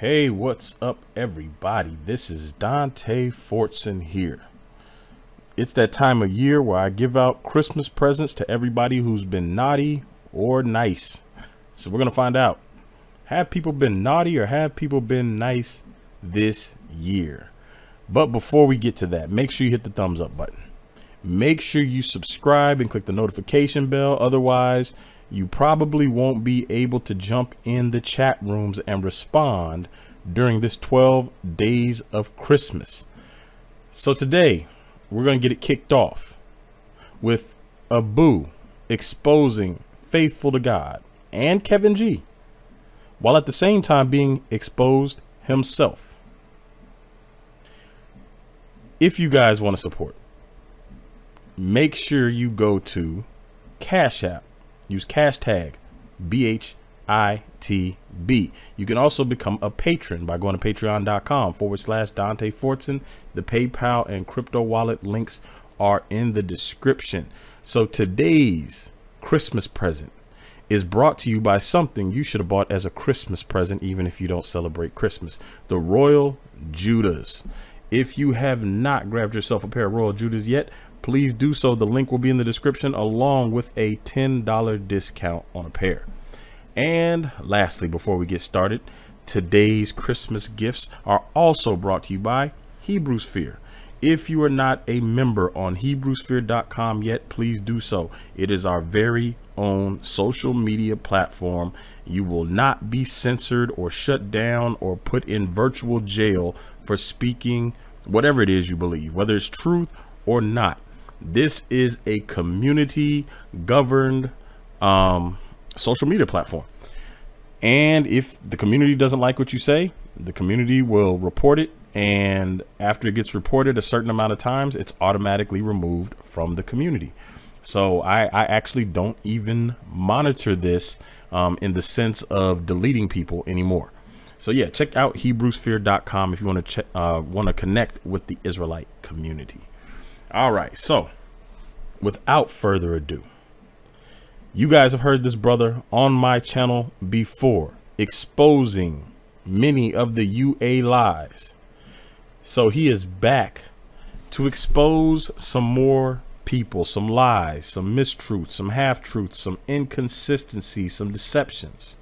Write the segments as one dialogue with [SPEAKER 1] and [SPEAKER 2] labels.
[SPEAKER 1] Hey, what's up, everybody? This is Dante Fortson here. It's that time of year where I give out Christmas presents to everybody who's been naughty or nice. So we're going to find out. Have people been naughty or have people been nice this year? But before we get to that, make sure you hit the thumbs up button. Make sure you subscribe and click the notification bell. Otherwise, you probably won't be able to jump in the chat rooms and respond during this 12 days of Christmas. So today, we're going to get it kicked off with Abu exposing Faithful to God and Kevin G, while at the same time being exposed himself. If you guys want to support, make sure you go to Cash App Use cash tag BHITB. You can also become a patron by going to patreon.com forward slash Dante Fortson. The PayPal and crypto wallet links are in the description. So today's Christmas present is brought to you by something you should have bought as a Christmas present, even if you don't celebrate Christmas. The Royal Judahs. If you have not grabbed yourself a pair of Royal Judahs yet, please do so. The link will be in the description along with a $10 discount on a pair. And lastly, before we get started, today's Christmas gifts are also brought to you by Hebrew If you are not a member on HebrewSphere.com yet, please do so. It is our very own social media platform. You will not be censored or shut down or put in virtual jail for speaking whatever it is you believe, whether it's truth or not. This is a community governed um, social media platform. And if the community doesn't like what you say, the community will report it. And after it gets reported a certain amount of times, it's automatically removed from the community. So I, I actually don't even monitor this um, in the sense of deleting people anymore. So yeah, check out HebrewSphere.com if you want to uh, want to connect with the Israelite community. All right, so without further ado, you guys have heard this brother on my channel before exposing many of the UA lies. So he is back to expose some more people, some lies, some mistruths, some half-truths, some inconsistencies, some deceptions.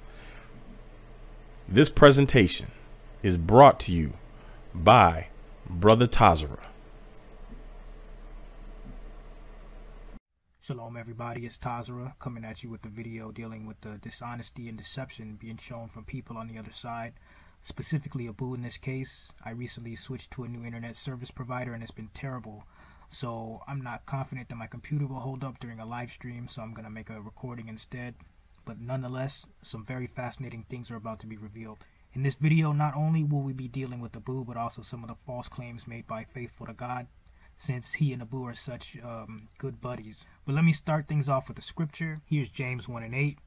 [SPEAKER 1] This presentation is brought to you by Brother Tazarah.
[SPEAKER 2] Shalom everybody, it's Tazarah coming at you with the video dealing with the dishonesty and deception being shown from people on the other side, specifically Abu in this case. I recently switched to a new internet service provider and it's been terrible. So I'm not confident that my computer will hold up during a live stream, so I'm going to make a recording instead. But nonetheless, some very fascinating things are about to be revealed. In this video, not only will we be dealing with Abu, but also some of the false claims made by Faithful to God, since he and Abu are such um, good buddies. But let me start things off with the scripture. Here's James 1 and 8.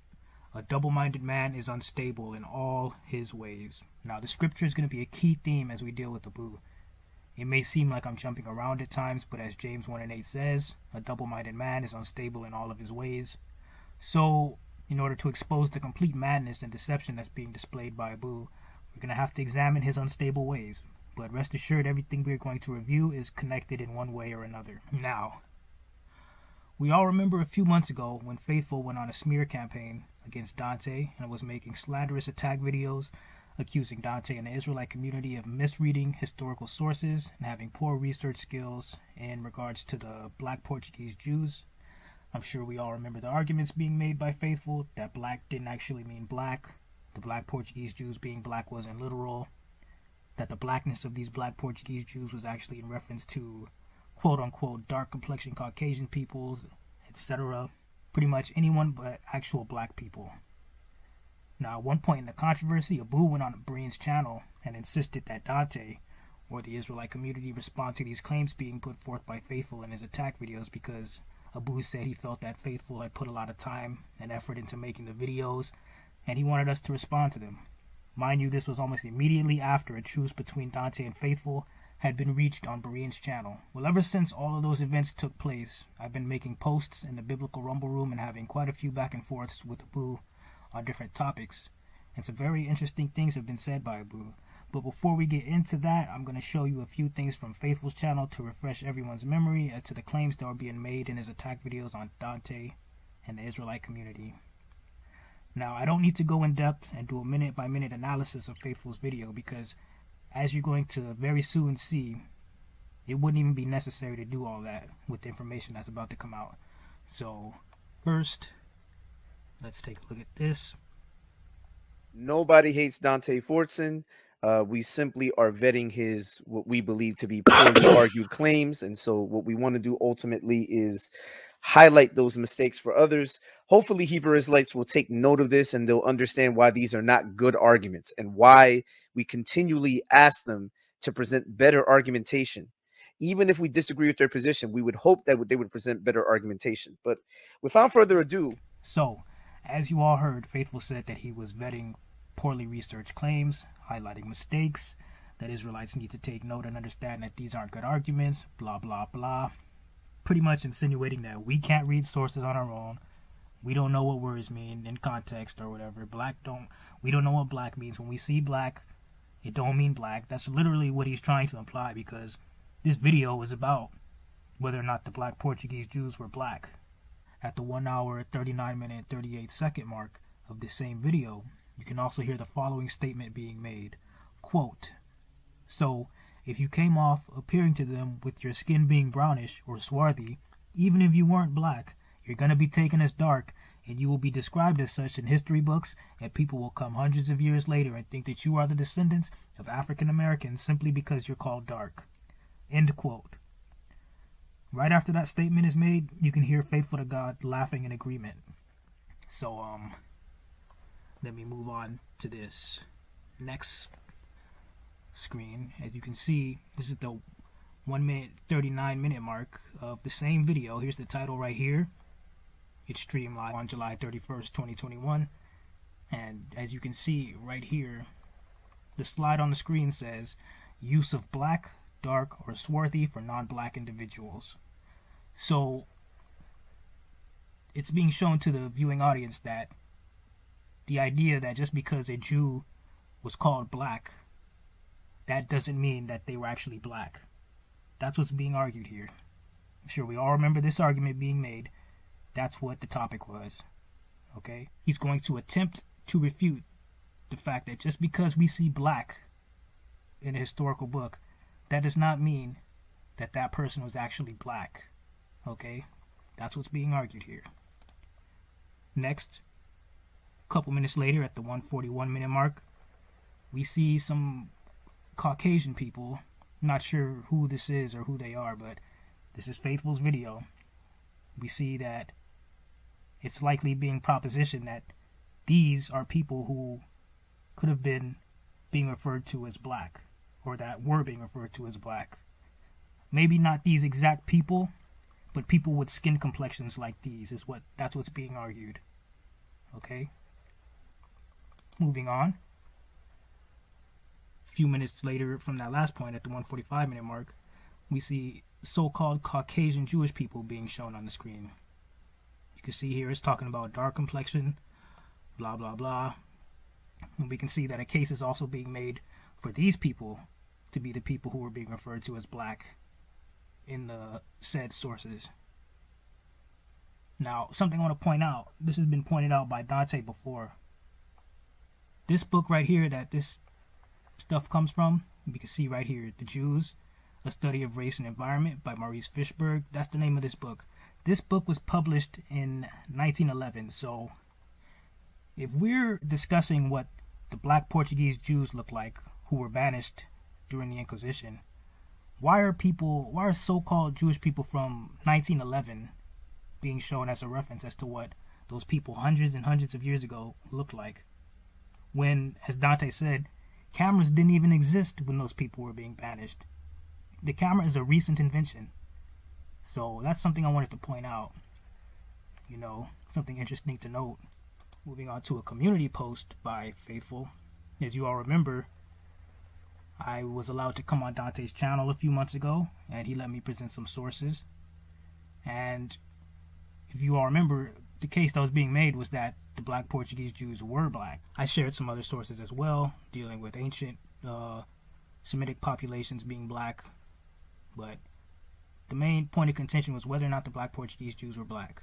[SPEAKER 2] A double minded man is unstable in all his ways. Now, the scripture is going to be a key theme as we deal with Abu. It may seem like I'm jumping around at times, but as James 1 and 8 says, a double minded man is unstable in all of his ways. So, in order to expose the complete madness and deception that's being displayed by Abu, we're going to have to examine his unstable ways. But rest assured, everything we're going to review is connected in one way or another. Now, we all remember a few months ago when Faithful went on a smear campaign against Dante and was making slanderous attack videos accusing Dante and the Israelite community of misreading historical sources and having poor research skills in regards to the black Portuguese Jews. I'm sure we all remember the arguments being made by Faithful that black didn't actually mean black, the black Portuguese Jews being black wasn't literal, that the blackness of these black Portuguese Jews was actually in reference to quote unquote dark complexion Caucasian peoples, etc. Pretty much anyone but actual black people. Now, at one point in the controversy, Abu went on Bereans' channel and insisted that Dante, or the Israelite community, respond to these claims being put forth by Faithful in his attack videos because Abu said he felt that Faithful had put a lot of time and effort into making the videos and he wanted us to respond to them. Mind you, this was almost immediately after a truce between Dante and Faithful had been reached on Bereans' channel. Well, ever since all of those events took place, I've been making posts in the Biblical Rumble Room and having quite a few back and forths with Abu on different topics. And some very interesting things have been said by Abu. But before we get into that, I'm going to show you a few things from Faithful's channel to refresh everyone's memory as to the claims that are being made in his attack videos on Dante and the Israelite community. Now, I don't need to go in depth and do a minute by minute analysis of Faithful's video because, as you're going to very soon see, it wouldn't even be necessary to do all that with the information that's about to come out. So, first, let's take a look at this.
[SPEAKER 3] Nobody hates Dante Fortson. Uh, we simply are vetting his what we believe to be poorly argued claims, and so what we want to do ultimately is highlight those mistakes for others. Hopefully, Hebrew Israelites will take note of this and they'll understand why these are not good arguments and why we continually ask them to present better argumentation. Even if we disagree with their position, we would hope that they would present better argumentation. But without further ado,
[SPEAKER 2] so as you all heard, Faithful said that he was vetting poorly researched claims, highlighting mistakes, that Israelites need to take note and understand that these aren't good arguments, blah, blah, blah. Pretty much insinuating that we can't read sources on our own. We don't know what words mean in context or whatever. Black don't, we don't know what black means. When we see black, it don't mean black. That's literally what he's trying to imply because this video is about whether or not the black Portuguese Jews were black. At the 1 hour, 39 minute, 38 second mark of the same video, you can also hear the following statement being made. Quote, So, if you came off appearing to them with your skin being brownish or swarthy, even if you weren't black, you're going to be taken as dark, and you will be described as such in history books, and people will come hundreds of years later and think that you are the descendants of African Americans simply because you're called dark. End quote. Right after that statement is made, you can hear Faithful to God laughing in agreement. So, um, let me move on to this next screen. As you can see, this is the 1 minute 39 minute mark of the same video. Here's the title right here. It's streamed live on July 31st, 2021. And as you can see right here, the slide on the screen says use of black, dark, or swarthy for non-black individuals. So it's being shown to the viewing audience that the idea that just because a Jew was called black, that doesn't mean that they were actually black. That's what's being argued here. I'm sure we all remember this argument being made. That's what the topic was. Okay? He's going to attempt to refute the fact that just because we see black in a historical book, that does not mean that that person was actually black. Okay? That's what's being argued here. Next, a couple minutes later at the 141 minute mark, we see some Caucasian people. Not sure who this is or who they are, but this is Faithful's video. We see that it's likely being propositioned that these are people who could have been being referred to as black, or that were being referred to as black. Maybe not these exact people, but people with skin complexions like these is what that's what's being argued. Okay? Moving on. Few minutes later from that last point at the 145 minute mark, we see so-called Caucasian Jewish people being shown on the screen. You can see here it's talking about dark complexion, blah blah blah. And we can see that a case is also being made for these people to be the people who are being referred to as black in the said sources. Now, something I want to point out, this has been pointed out by Dante before this book right here that this stuff comes from, you can see right here, The Jews, A Study of Race and Environment by Maurice Fishberg. That's the name of this book. This book was published in 1911, so if we're discussing what the black Portuguese Jews look like who were banished during the Inquisition, why are people, why are so-called Jewish people from 1911 being shown as a reference as to what those people hundreds and hundreds of years ago looked like? when, as Dante said, cameras didn't even exist when those people were being banished. The camera is a recent invention. So that's something I wanted to point out. You know, something interesting to note. Moving on to a community post by Faithful. As you all remember, I was allowed to come on Dante's channel a few months ago, and he let me present some sources. And if you all remember, the case that was being made was that the black Portuguese Jews were black. I shared some other sources as well, dealing with ancient uh, Semitic populations being black, but the main point of contention was whether or not the black Portuguese Jews were black.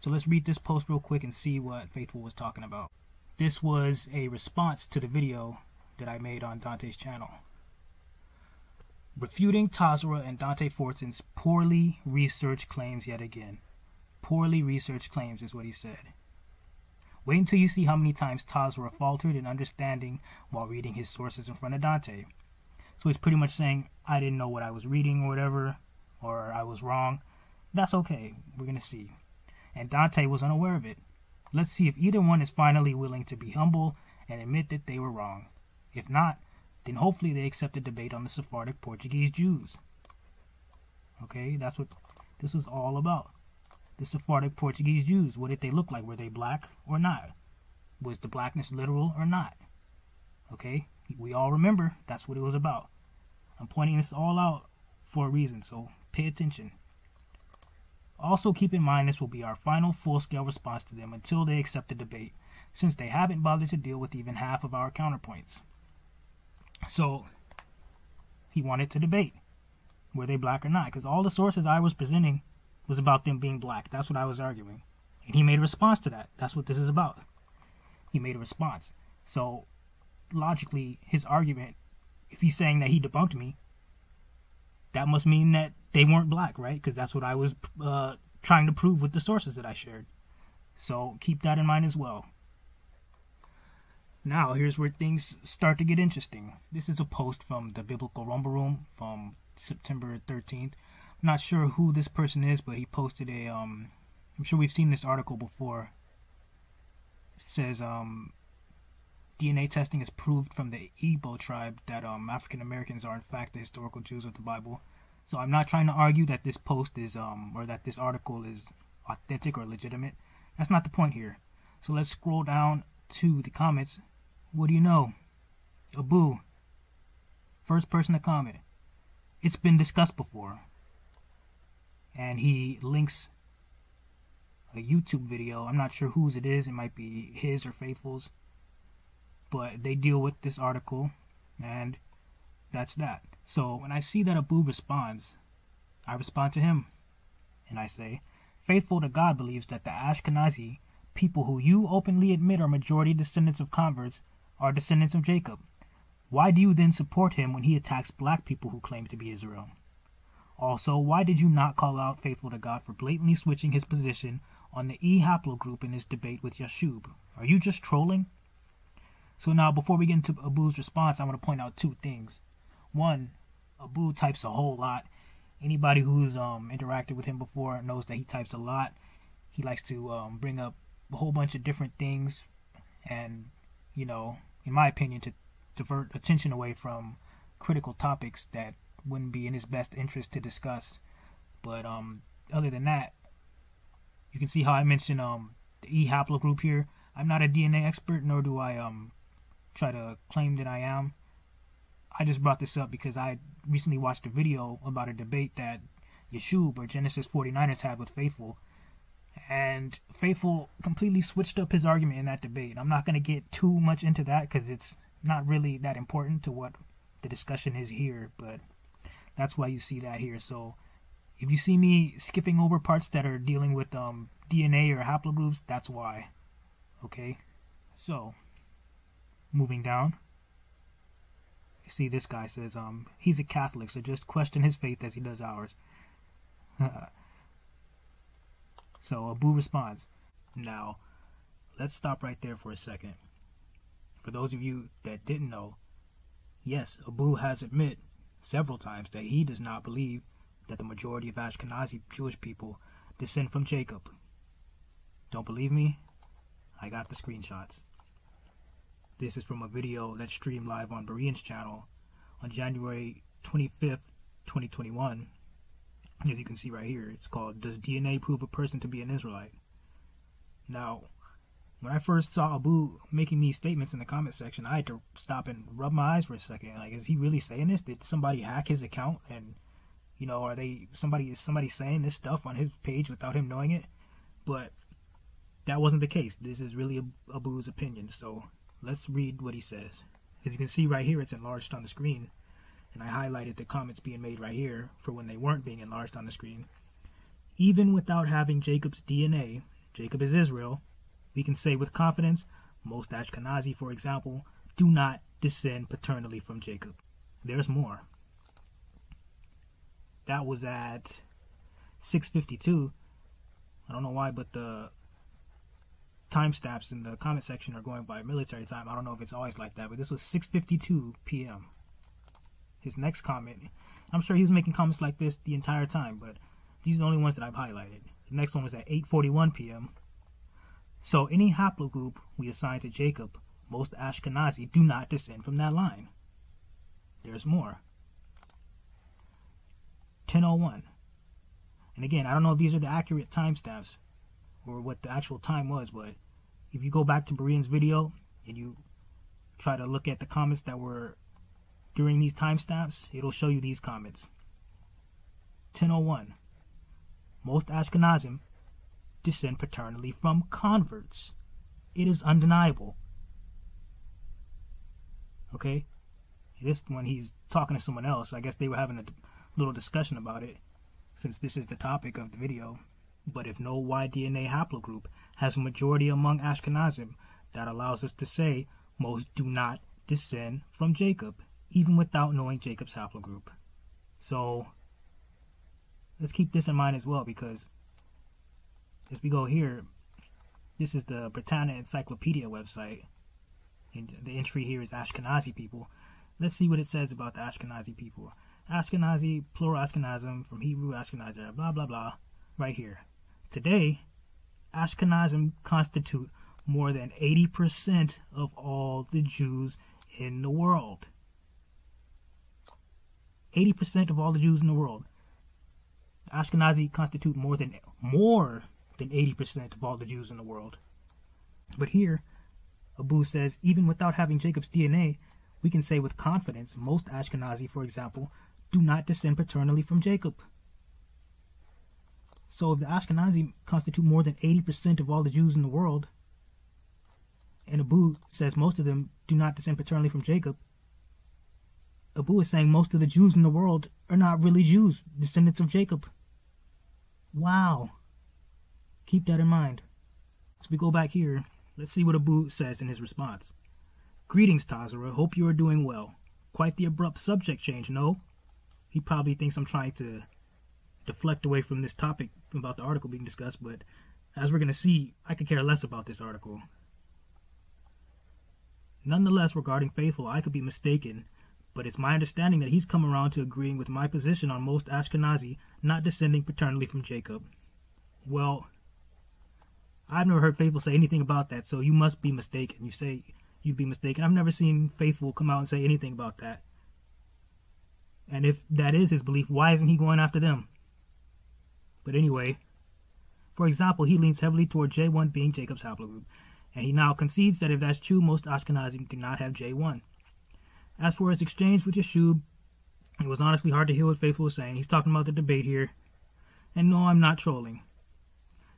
[SPEAKER 2] So let's read this post real quick and see what Faithful was talking about. This was a response to the video that I made on Dante's channel. Refuting Tazra and Dante Fortson's poorly researched claims yet again. Poorly researched claims is what he said. Wait until you see how many times Tazarah faltered in understanding while reading his sources in front of Dante. So he's pretty much saying, I didn't know what I was reading or whatever, or I was wrong. That's okay. We're going to see. And Dante was unaware of it. Let's see if either one is finally willing to be humble and admit that they were wrong. If not, then hopefully they accept the debate on the Sephardic Portuguese Jews. Okay, that's what this was all about. The Sephardic Portuguese Jews. What did they look like? Were they black or not? Was the blackness literal or not? Okay, we all remember that's what it was about. I'm pointing this all out for a reason, so pay attention. Also, keep in mind this will be our final full scale response to them until they accept the debate, since they haven't bothered to deal with even half of our counterpoints. So, he wanted to debate were they black or not, because all the sources I was presenting was about them being black. That's what I was arguing. And he made a response to that. That's what this is about. He made a response. So, logically, his argument, if he's saying that he debunked me, that must mean that they weren't black, right? Because that's what I was uh, trying to prove with the sources that I shared. So keep that in mind as well. Now, here's where things start to get interesting. This is a post from the Biblical Rumble Room from September 13th. I'm not sure who this person is, but he posted a. Um, I'm sure we've seen this article before. It says um, DNA testing has proved from the Igbo tribe that um, African Americans are in fact the historical Jews of the Bible. So I'm not trying to argue that this post is um or that this article is authentic or legitimate. That's not the point here. So let's scroll down to the comments. What do you know? Abu. First person to comment. It's been discussed before. And he links a YouTube video. I'm not sure whose it is. It might be his or Faithful's but they deal with this article and that's that. So when I see that Abu responds, I respond to him and I say, Faithful to God believes that the Ashkenazi, people who you openly admit are majority descendants of converts, are descendants of Jacob. Why do you then support him when he attacks black people who claim to be Israel? Also, why did you not call out Faithful to God for blatantly switching his position on the E haplogroup in his debate with Yashub? Are you just trolling? So now, before we get into Abu's response, I want to point out two things. One, Abu types a whole lot. Anybody who's um, interacted with him before knows that he types a lot. He likes to um, bring up a whole bunch of different things, and you know, in my opinion, to divert attention away from critical topics that wouldn't be in his best interest to discuss. But um, other than that, you can see how I mentioned um, the E haplogroup here. I'm not a DNA expert, nor do I um, try to claim that I am. I just brought this up because I recently watched a video about a debate that Yeshub or Genesis 49ers had with Faithful. And Faithful completely switched up his argument in that debate. I'm not going to get too much into that because it's not really that important to what the discussion is here, but that's why you see that here. So if you see me skipping over parts that are dealing with um, DNA or haplogroups, that's why. Okay? So, moving down. You see, this guy says, um, he's a Catholic, so just question his faith as he does ours. so Abu responds, Now, let's stop right there for a second. For those of you that didn't know, yes, Abu has admitted several times that he does not believe that the majority of Ashkenazi Jewish people descend from Jacob. Don't believe me? I got the screenshots. This is from a video that streamed live on Berean's channel on January 25th, 2021. As you can see right here, it's called Does DNA Prove a Person to be an Israelite? Now, when I first saw Abu making these statements in the comment section, I had to stop and rub my eyes for a second. Like, is he really saying this? Did somebody hack his account? And, you know, are they, somebody, is somebody saying this stuff on his page without him knowing it? But that wasn't the case. This is really Abu's opinion. So let's read what he says. As you can see right here, it's enlarged on the screen. And I highlighted the comments being made right here for when they weren't being enlarged on the screen. Even without having Jacob's DNA, Jacob is Israel, we can say with confidence, most Ashkenazi, for example, do not descend paternally from Jacob. There's more. That was at 652. I don't know why, but the timestamps in the comment section are going by military time. I don't know if it's always like that, but this was 6:52 p.m. His next comment, I'm sure he was making comments like this the entire time, but these are the only ones that I've highlighted. The next one was at 8:41 p.m. So any haplogroup we assign to Jacob, most Ashkenazi do not descend from that line. There's more. 1001. And again, I don't know if these are the accurate timestamps or what the actual time was, but if you go back to Berean's video and you try to look at the comments that were during these timestamps, it'll show you these comments. 1001. Most Ashkenazim descend paternally from converts. It is undeniable. Okay? This when he's talking to someone else, I guess they were having a little discussion about it since this is the topic of the video. But if no Y-DNA haplogroup has a majority among Ashkenazim, that allows us to say most do not descend from Jacob, even without knowing Jacob's haplogroup. So let's keep this in mind as well because as we go here, this is the Britannica Encyclopedia website. And the entry here is Ashkenazi people. Let's see what it says about the Ashkenazi people. Ashkenazi, plural Ashkenazim, from Hebrew Ashkenazim, blah, blah, blah, right here. Today, Ashkenazim constitute more than 80% of all the Jews in the world. 80% of all the Jews in the world. Ashkenazi constitute more than more than 80% of all the Jews in the world. But here, Abu says, even without having Jacob's DNA, we can say with confidence most Ashkenazi, for example, do not descend paternally from Jacob. So if the Ashkenazi constitute more than 80% of all the Jews in the world, and Abu says most of them do not descend paternally from Jacob, Abu is saying most of the Jews in the world are not really Jews, descendants of Jacob. Wow. Keep that in mind. As we go back here, let's see what Abu says in his response. Greetings, Tazarah. Hope you are doing well. Quite the abrupt subject change, no? He probably thinks I'm trying to deflect away from this topic about the article being discussed, but as we're going to see, I could care less about this article. Nonetheless, regarding Faithful, I could be mistaken, but it's my understanding that he's come around to agreeing with my position on most Ashkenazi not descending paternally from Jacob. Well, I've never heard Faithful say anything about that, so you must be mistaken. You say you'd be mistaken. I've never seen Faithful come out and say anything about that. And if that is his belief, why isn't he going after them? But anyway, for example, he leans heavily toward J1 being Jacob's haplogroup, and he now concedes that if that's true, most Ashkenazim do not have J1. As for his exchange with Yeshub, it was honestly hard to hear what Faithful was saying. He's talking about the debate here. And no, I'm not trolling.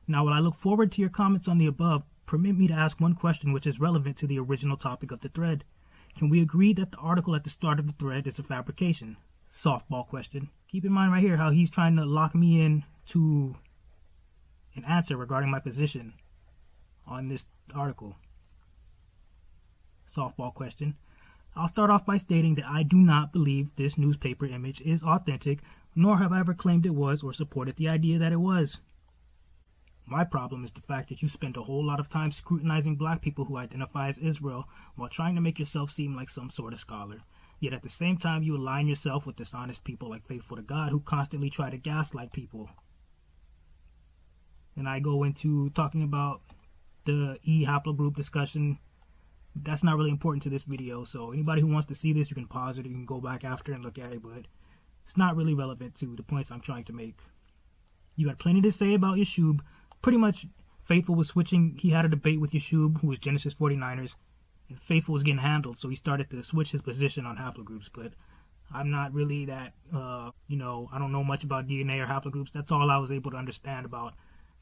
[SPEAKER 2] Now, while I look forward to your comments on the above, permit me to ask one question which is relevant to the original topic of the thread. Can we agree that the article at the start of the thread is a fabrication? Softball question. Keep in mind right here how he's trying to lock me in to an answer regarding my position on this article. Softball question. I'll start off by stating that I do not believe this newspaper image is authentic, nor have I ever claimed it was or supported the idea that it was. My problem is the fact that you spend a whole lot of time scrutinizing black people who identify as Israel while trying to make yourself seem like some sort of scholar. Yet at the same time, you align yourself with dishonest people like Faithful to God who constantly try to gaslight people. And I go into talking about the E haplogroup discussion. That's not really important to this video, so anybody who wants to see this, you can pause it. You can go back after and look at it, but it's not really relevant to the points I'm trying to make. You got plenty to say about Yeshub. Pretty much, Faithful was switching. He had a debate with Yeshub, who was Genesis 49ers and Faithful was getting handled, so he started to switch his position on haplogroups. But I'm not really that, uh, you know, I don't know much about DNA or haplogroups. That's all I was able to understand about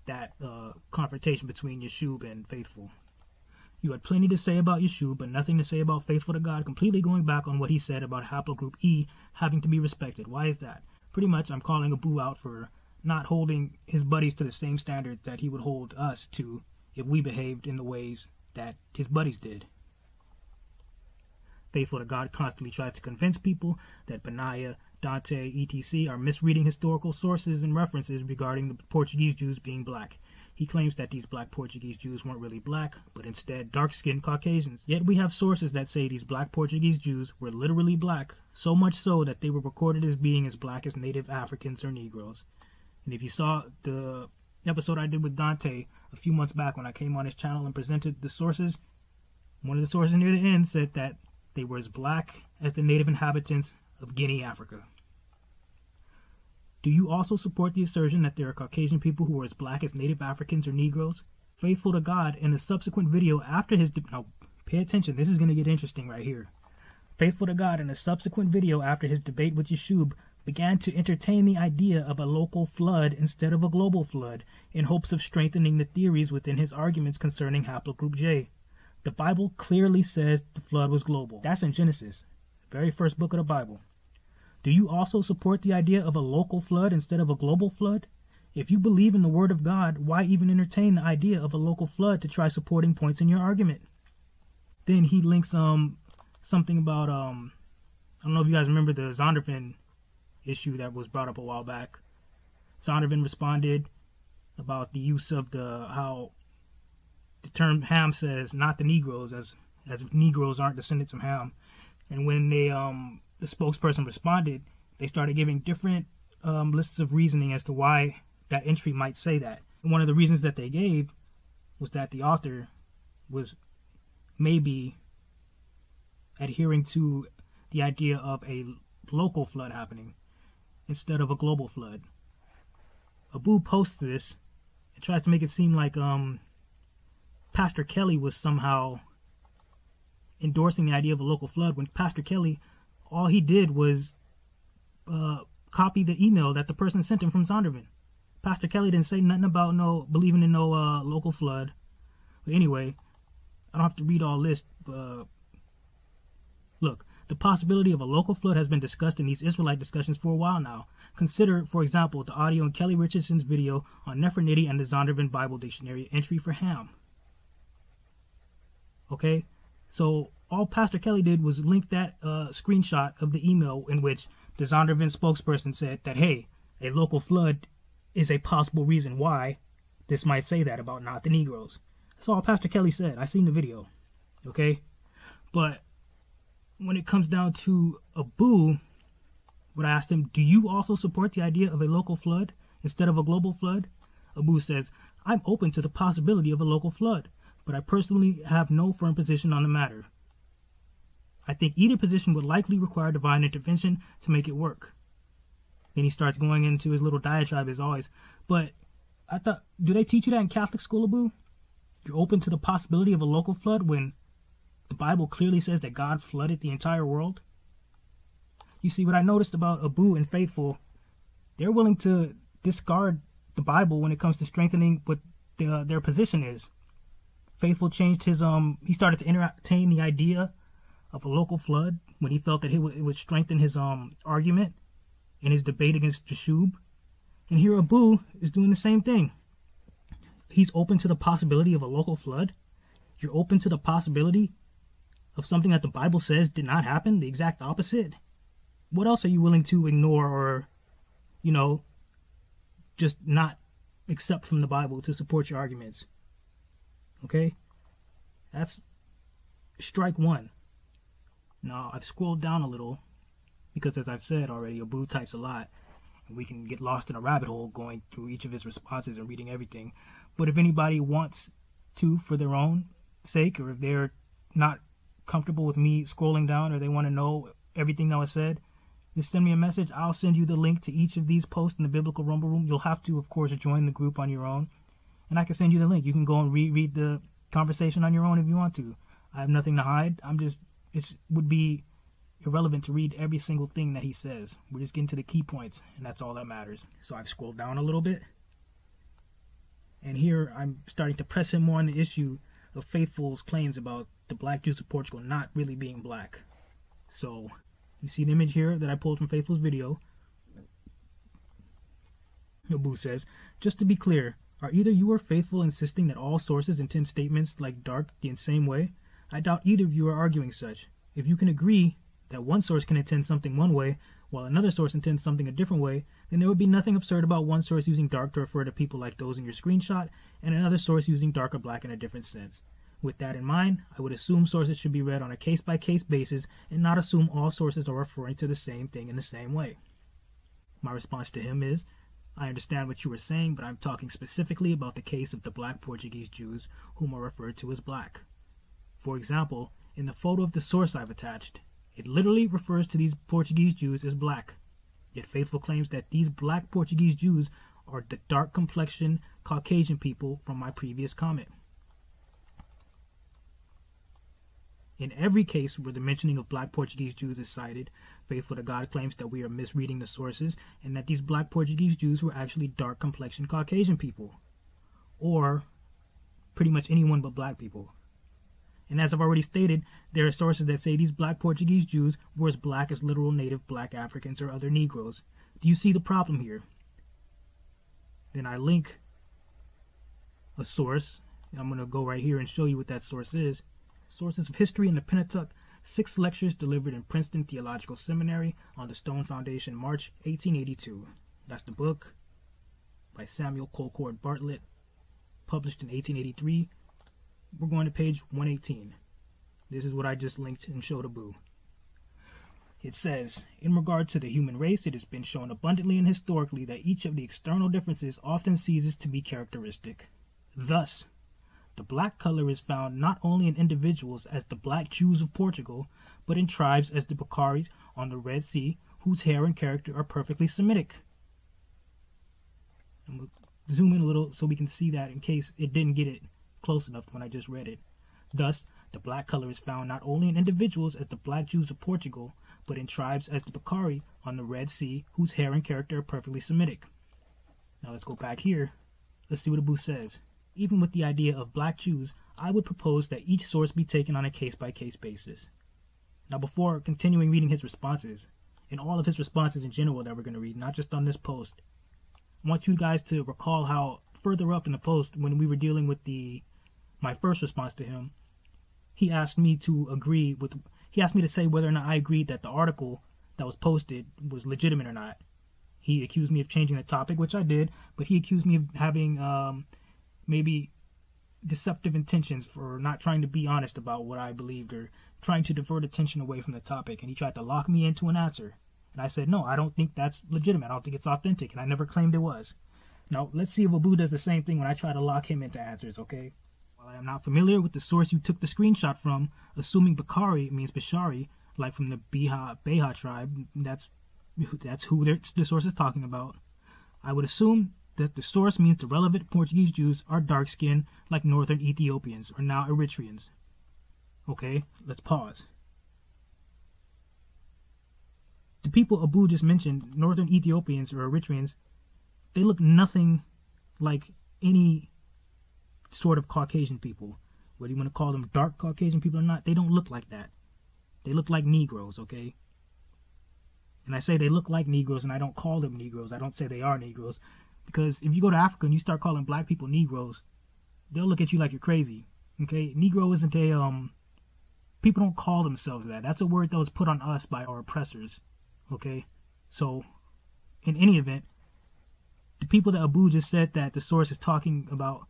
[SPEAKER 2] that uh, confrontation between Yeshub and Faithful. You had plenty to say about Yeshua, but nothing to say about Faithful to God, completely going back on what he said about haplogroup E having to be respected. Why is that? Pretty much, I'm calling Abu out for not holding his buddies to the same standard that he would hold us to if we behaved in the ways that his buddies did. Faithful to God constantly tries to convince people that Benaiah, Dante, etc. are misreading historical sources and references regarding the Portuguese Jews being black. He claims that these black Portuguese Jews weren't really black, but instead dark skinned Caucasians. Yet we have sources that say these black Portuguese Jews were literally black, so much so that they were recorded as being as black as native Africans or Negroes. And if you saw the episode I did with Dante a few months back when I came on his channel and presented the sources, one of the sources near the end said that they were as black as the native inhabitants of Guinea, Africa. Do you also support the assertion that there are Caucasian people who are as black as Native Africans or Negroes? Faithful to God, in a subsequent video after his now, pay attention. This is going to get interesting right here. Faithful to God, in a subsequent video after his debate with Yeshub, began to entertain the idea of a local flood instead of a global flood, in hopes of strengthening the theories within his arguments concerning haplogroup J. The Bible clearly says the flood was global. That's in Genesis, very first book of the Bible. Do you also support the idea of a local flood instead of a global flood? If you believe in the Word of God, why even entertain the idea of a local flood to try supporting points in your argument? Then he links um something about um I don't know if you guys remember the Zondervan issue that was brought up a while back. Zondervan responded about the use of the how the term Ham says not the Negroes as as if Negroes aren't descendants of Ham, and when they um the spokesperson responded, they started giving different um, lists of reasoning as to why that entry might say that. And one of the reasons that they gave was that the author was maybe adhering to the idea of a local flood happening instead of a global flood. Abu posts this and tries to make it seem like um, Pastor Kelly was somehow endorsing the idea of a local flood when Pastor Kelly all he did was uh, copy the email that the person sent him from Zondervan. Pastor Kelly didn't say nothing about no believing in no uh, local flood. But anyway, I don't have to read all this. Uh, the possibility of a local flood has been discussed in these Israelite discussions for a while now. Consider, for example, the audio in Kelly Richardson's video on Nefertiti and the Zondervan Bible Dictionary entry for Ham. Okay, so all Pastor Kelly did was link that uh, screenshot of the email in which the Zondervan spokesperson said that, hey, a local flood is a possible reason why this might say that about not the Negroes. That's all Pastor Kelly said. I seen the video. Okay? But when it comes down to Abu, when I asked him, do you also support the idea of a local flood instead of a global flood? Abu says, I'm open to the possibility of a local flood, but I personally have no firm position on the matter. I think either position would likely require divine intervention to make it work. Then he starts going into his little diatribe as always. But I thought, do they teach you that in Catholic school, Abu? You're open to the possibility of a local flood when the Bible clearly says that God flooded the entire world? You see, what I noticed about Abu and Faithful, they're willing to discard the Bible when it comes to strengthening what the, their position is. Faithful changed his um. He started to entertain the idea of a local flood when he felt that it would, it would strengthen his um argument in his debate against Jashub. And here Abu is doing the same thing. He's open to the possibility of a local flood. You're open to the possibility of something that the Bible says did not happen, the exact opposite. What else are you willing to ignore or, you know, just not accept from the Bible to support your arguments? Okay? That's strike one. Now, I've scrolled down a little because, as I've said already, Abu types a lot, and we can get lost in a rabbit hole going through each of his responses and reading everything. But if anybody wants to, for their own sake, or if they're not comfortable with me scrolling down or they want to know everything that was said, just send me a message. I'll send you the link to each of these posts in the Biblical Rumble Room. You'll have to, of course, join the group on your own. And I can send you the link. You can go and reread the conversation on your own if you want to. I have nothing to hide. I'm just it would be irrelevant to read every single thing that he says. We're just getting to the key points, and that's all that matters. So I've scrolled down a little bit. And here I'm starting to press him more on the issue of Faithful's claims about the black Jews of Portugal not really being black. So, you see the image here that I pulled from Faithful's video. Abu says, just to be clear, are either you or Faithful insisting that all sources intend statements like dark the same way? I doubt either of you are arguing such. If you can agree that one source can intend something one way, while another source intends something a different way, then there would be nothing absurd about one source using dark to refer to people like those in your screenshot, and another source using dark or black in a different sense. With that in mind, I would assume sources should be read on a case by case basis and not assume all sources are referring to the same thing in the same way. My response to him is I understand what you were saying, but I'm talking specifically about the case of the black Portuguese Jews whom are referred to as black. For example, in the photo of the source I've attached, it literally refers to these Portuguese Jews as black. Yet Faithful claims that these black Portuguese Jews are the dark complexioned Caucasian people from my previous comment. In every case where the mentioning of black Portuguese Jews is cited, Faithful to God claims that we are misreading the sources and that these black Portuguese Jews were actually dark complexioned Caucasian people. Or pretty much anyone but black people. And as I've already stated, there are sources that say these black Portuguese Jews were as black as literal native black Africans or other Negroes. Do you see the problem here? Then I link a source. I'm going to go right here and show you what that source is. Sources of History in the Pentateuch, six lectures delivered in Princeton Theological Seminary on the Stone Foundation, March 1882. That's the book by Samuel Colcord Bartlett, published in 1883 we're going to page 118. This is what I just linked and showed Abu. It says, in regard to the human race, it has been shown abundantly and historically that each of the external differences often ceases to be characteristic. Thus, the black color is found not only in individuals as the black Jews of Portugal, but in tribes as the Bukharis on the Red Sea, whose hair and character are perfectly Semitic. Zoom in a little so we can see that in case it didn't get it close enough when I just read it. Thus, the black color is found not only in individuals as the black Jews of Portugal, but in tribes as the Bukari on the Red Sea, whose hair and character are perfectly Semitic. Now let's go back here. Let's see what Abu says. Even with the idea of black Jews, I would propose that each source be taken on a case by case basis. Now, before continuing reading his responses, and all of his responses in general that we're going to read, not just on this post, I want you guys to recall how further up in the post, when we were dealing with the my first response to him, he asked me to agree with. He asked me to say whether or not I agreed that the article that was posted was legitimate or not. He accused me of changing the topic, which I did, but he accused me of having um, maybe deceptive intentions for not trying to be honest about what I believed or trying to divert attention away from the topic. And he tried to lock me into an answer. And I said, no, I don't think that's legitimate. I don't think it's authentic. And I never claimed it was. Now, let's see if Abu does the same thing when I try to lock him into answers, okay? While I am not familiar with the source you took the screenshot from, assuming Bakari means Bashari, like from the Biha Beha tribe, that's that's who the source is talking about. I would assume that the source means the relevant Portuguese Jews are dark skinned like northern Ethiopians or now Eritreans. Okay, let's pause. The people Abu just mentioned, northern Ethiopians or Eritreans, they look nothing like any sort of Caucasian people. Whether you want to call them dark Caucasian people or not, they don't look like that. They look like Negroes, okay? And I say they look like Negroes, and I don't call them Negroes. I don't say they are Negroes. Because if you go to Africa and you start calling black people Negroes, they'll look at you like you're crazy. Okay? Negro isn't a, um, people don't call themselves that. That's a word that was put on us by our oppressors. Okay? So, in any event, the people that Abu just said that the source is talking about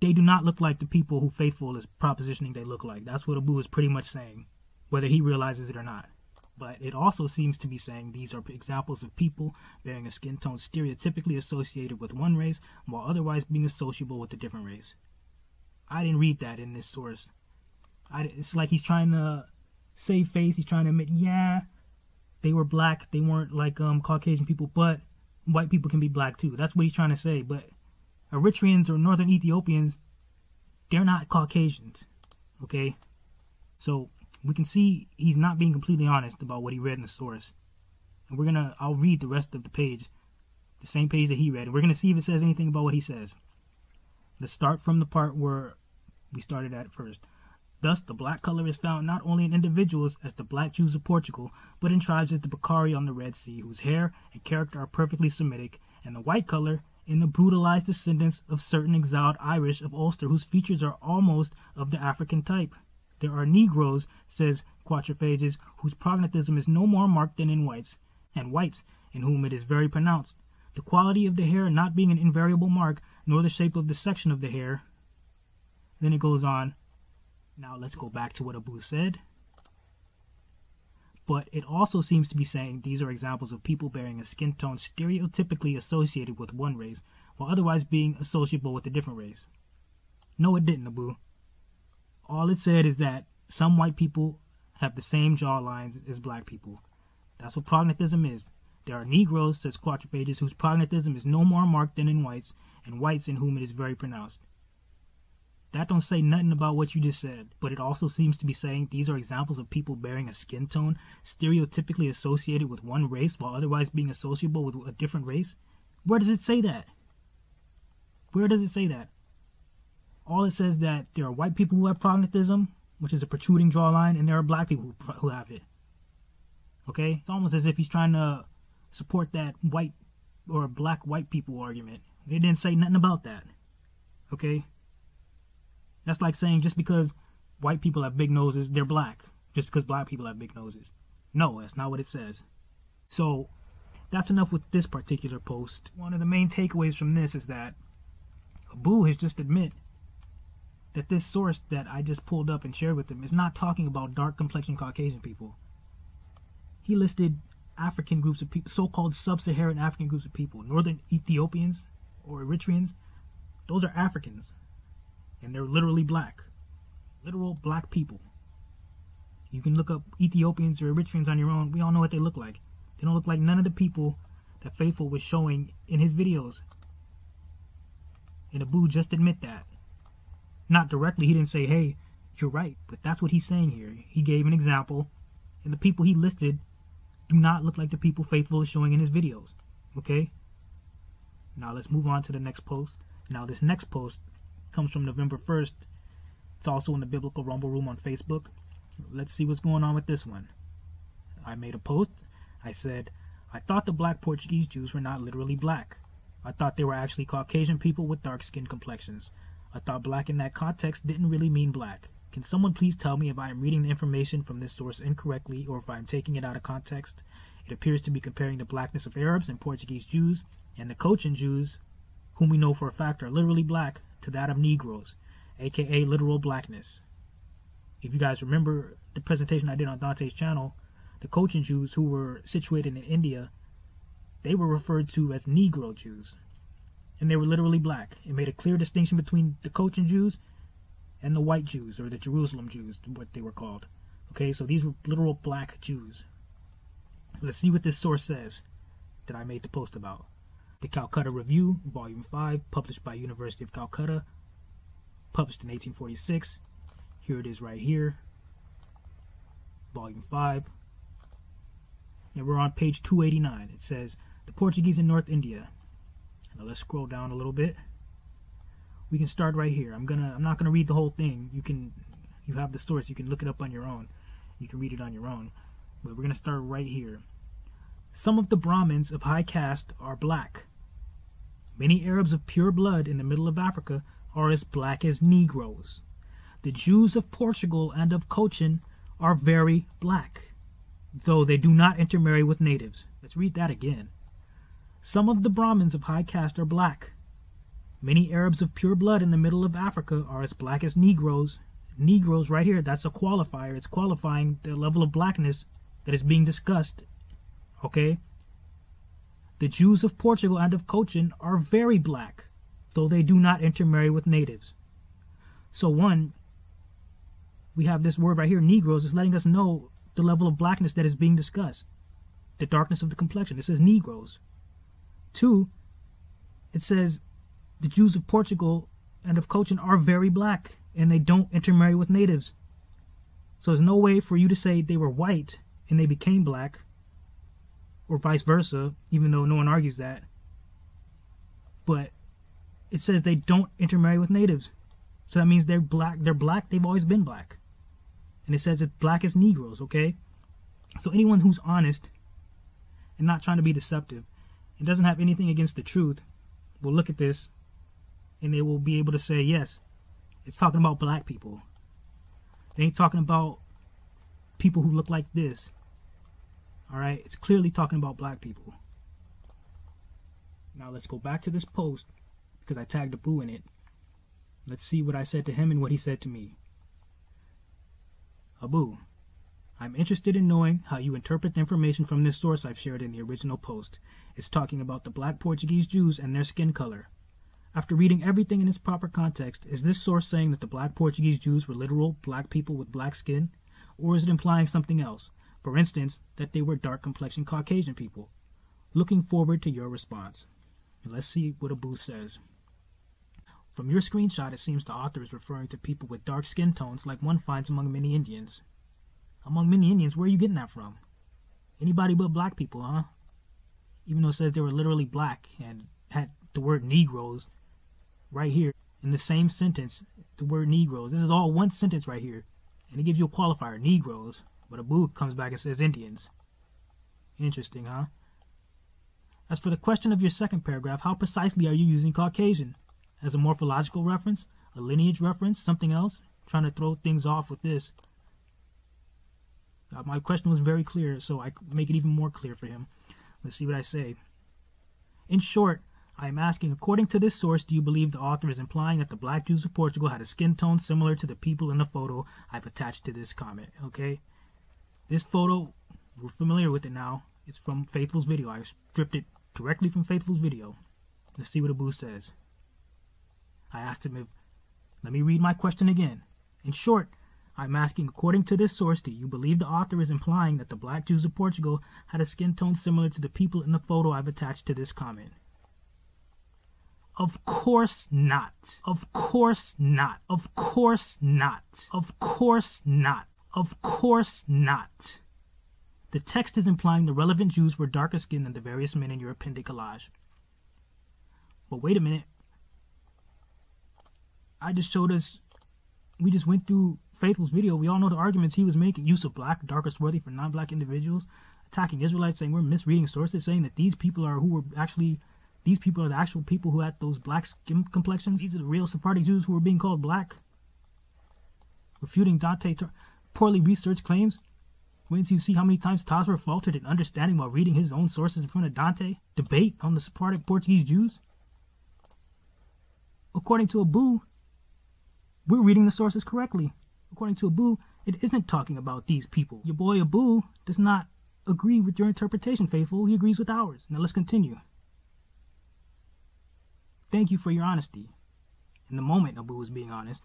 [SPEAKER 2] they do not look like the people who Faithful is propositioning they look like. That's what Abu is pretty much saying, whether he realizes it or not. But it also seems to be saying these are examples of people bearing a skin tone stereotypically associated with one race while otherwise being associable with a different race. I didn't read that in this source. I, it's like he's trying to save face. He's trying to admit, yeah, they were black. They weren't like um, Caucasian people, but white people can be black too. That's what he's trying to say. But Eritreans or Northern Ethiopians, they're not Caucasians. Okay? So we can see he's not being completely honest about what he read in the source. And we're gonna I'll read the rest of the page, the same page that he read, and we're gonna see if it says anything about what he says. Let's start from the part where we started at first. Thus, the black color is found not only in individuals as the black Jews of Portugal, but in tribes as the Bacari on the Red Sea, whose hair and character are perfectly Semitic, and the white color in the brutalized descendants of certain exiled Irish of Ulster, whose features are almost of the African type. There are Negroes, says Quatrefages, whose prognathism is no more marked than in whites, and whites, in whom it is very pronounced. The quality of the hair not being an invariable mark, nor the shape of the section of the hair. Then it goes on. Now let's go back to what Abu said. But it also seems to be saying these are examples of people bearing a skin tone stereotypically associated with one race, while otherwise being associable with a different race. No, it didn't, Abu. All it said is that some white people have the same jaw lines as black people. That's what prognathism is. There are Negroes, says Quatrefages, whose prognathism is no more marked than in whites, and whites in whom it is very pronounced. That don't say nothing about what you just said, but it also seems to be saying these are examples of people bearing a skin tone stereotypically associated with one race while otherwise being associable with a different race. Where does it say that? Where does it say that? All it says that there are white people who have prognathism, which is a protruding jawline, and there are black people who, have it. Okay? It's almost as if he's trying to support that white or black white people argument. They didn't say nothing about that. Okay? That's like saying just because white people have big noses, they're black. Just because black people have big noses. No, that's not what it says. So, that's enough with this particular post. One of the main takeaways from this is that Abu has just admit that this source that I just pulled up and shared with him is not talking about dark complexion Caucasian people. He listed African groups of people, so-called sub-Saharan African groups of people, Northern Ethiopians or Eritreans. Those are Africans and they're literally black. Literal black people. You can look up Ethiopians or Eritreans on your own. We all know what they look like. They don't look like none of the people that Faithful was showing in his videos. And Abu just admit that. Not directly, he didn't say, hey, you're right, but that's what he's saying here. He gave an example, and the people he listed do not look like the people Faithful is showing in his videos. Okay? Now let's move on to the next post. Now this next post comes from November 1st. It's also in the Biblical Rumble Room on Facebook. Let's see what's going on with this one. I made a post. I said, I thought the black Portuguese Jews were not literally black. I thought they were actually Caucasian people with dark skin complexions. I thought black in that context didn't really mean black. Can someone please tell me if I am reading the information from this source incorrectly or if I am taking it out of context? It appears to be comparing the blackness of Arabs and Portuguese Jews and the Cochin Jews, whom we know for a fact are literally black, to that of Negroes, aka literal blackness. If you guys remember the presentation I did on Dante's channel, the Cochin Jews who were situated in India, they were referred to as Negro Jews. And they were literally black. It made a clear distinction between the Cochin Jews and the white Jews, or the Jerusalem Jews, what they were called. Okay, so these were literal black Jews. Let's see what this source says that I made the post about. The Calcutta Review, Volume 5, published by University of Calcutta, published in 1846. Here it is right here. Volume 5. And we're on page 289. It says, The Portuguese in North India. Now let's scroll down a little bit. We can start right here. I'm gonna I'm not gonna read the whole thing. You can you have the source, you can look it up on your own. You can read it on your own. But we're gonna start right here. Some of the Brahmins of high caste are black. Many Arabs of pure blood in the middle of Africa are as black as Negroes. The Jews of Portugal and of Cochin are very black, though they do not intermarry with natives. Let's read that again. Some of the Brahmins of high caste are black. Many Arabs of pure blood in the middle of Africa are as black as Negroes. Negroes, right here, that's a qualifier. It's qualifying the level of blackness that is being discussed Okay? The Jews of Portugal and of Cochin are very black, though they do not intermarry with natives. So, one, we have this word right here, Negroes, is letting us know the level of blackness that is being discussed, the darkness of the complexion. It says Negroes. Two, it says the Jews of Portugal and of Cochin are very black and they don't intermarry with natives. So there's no way for you to say they were white and they became black or vice versa, even though no one argues that. But it says they don't intermarry with natives. So that means they're black. They're black. They've always been black. And it says it's black as Negroes, okay? So anyone who's honest and not trying to be deceptive and doesn't have anything against the truth will look at this and they will be able to say, yes, it's talking about black people. They ain't talking about people who look like this. All right? It's clearly talking about black people. Now let's go back to this post because I tagged Abu in it. Let's see what I said to him and what he said to me. Abu, I'm interested in knowing how you interpret the information from this source I've shared in the original post. It's talking about the black Portuguese Jews and their skin color. After reading everything in its proper context, is this source saying that the black Portuguese Jews were literal black people with black skin? Or is it implying something else? For instance, that they were dark complexioned Caucasian people? Looking forward to your response. And let's see what Abu says. From your screenshot, it seems the author is referring to people with dark skin tones like one finds among many Indians. Among many Indians, where are you getting that from? Anybody but black people, huh? Even though it says they were literally black and had the word Negroes right here in the same sentence, the word Negroes. This is all one sentence right here. And it gives you a qualifier, Negroes. But Abu comes back and says Indians. Interesting, huh? As for the question of your second paragraph, how precisely are you using Caucasian? As a morphological reference? A lineage reference? Something else? trying to throw things off with this. Uh, my question was very clear, so I make it even more clear for him. Let's see what I say. In short, I am asking, according to this source, do you believe the author is implying that the black Jews of Portugal had a skin tone similar to the people in the photo I've attached to this comment? Okay? This photo, we're familiar with it now. It's from Faithful's video. I stripped it directly from Faithful's video. Let's see what Abu says. I asked him if, let me read my question again. In short, I'm asking, according to this source, do you believe the author is implying that the black Jews of Portugal had a skin tone similar to the people in the photo I've attached to this comment? Of course not. Of course not. Of course not. Of course not. Of course not. The text is implying the relevant Jews were darker skinned than the various men in your appended collage. But wait a minute. I just showed us, we just went through Faithful's video. We all know the arguments he was making. Use of black, darkest worthy for non black individuals. Attacking Israelites, saying we're misreading sources, saying that these people are who were actually these people are the actual people who had those black skin complexions. These are the real Sephardic Jews who were being called black. Refuting Dante poorly researched claims. Wait until you see how many times Tazarah faltered in understanding while reading his own sources in front of Dante. Debate on the Sephardic Portuguese Jews. According to Abu, we're reading the sources correctly. According to Abu, it isn't talking about these people. Your boy Abu does not agree with your interpretation, Faithful. He agrees with ours. Now let's continue. Thank you for your honesty. In the moment, Abu was being honest.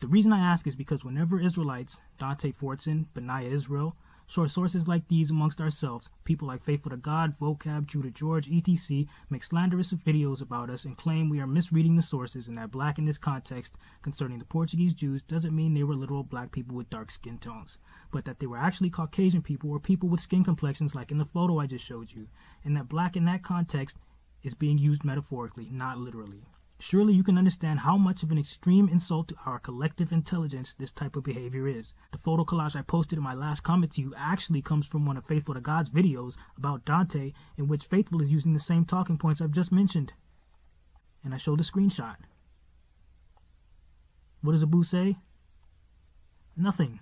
[SPEAKER 2] The reason I ask is because whenever Israelites, Dante Fortson, Benaiah Israel, share sources like these amongst ourselves, people like Faithful to God, Vocab, Judah George, etc., make slanderous videos about us and claim we are misreading the sources and that black in this context concerning the Portuguese Jews doesn't mean they were literal black people with dark skin tones, but that they were actually Caucasian people or people with skin complexions like in the photo I just showed you, and that black in that context is being used metaphorically, not literally. Surely you can understand how much of an extreme insult to our collective intelligence this type of behavior is. The photo collage I posted in my last comment to you actually comes from one of Faithful to God's videos about Dante, in which Faithful is using the same talking points I've just mentioned. And I showed a screenshot. What does Abu say? Nothing.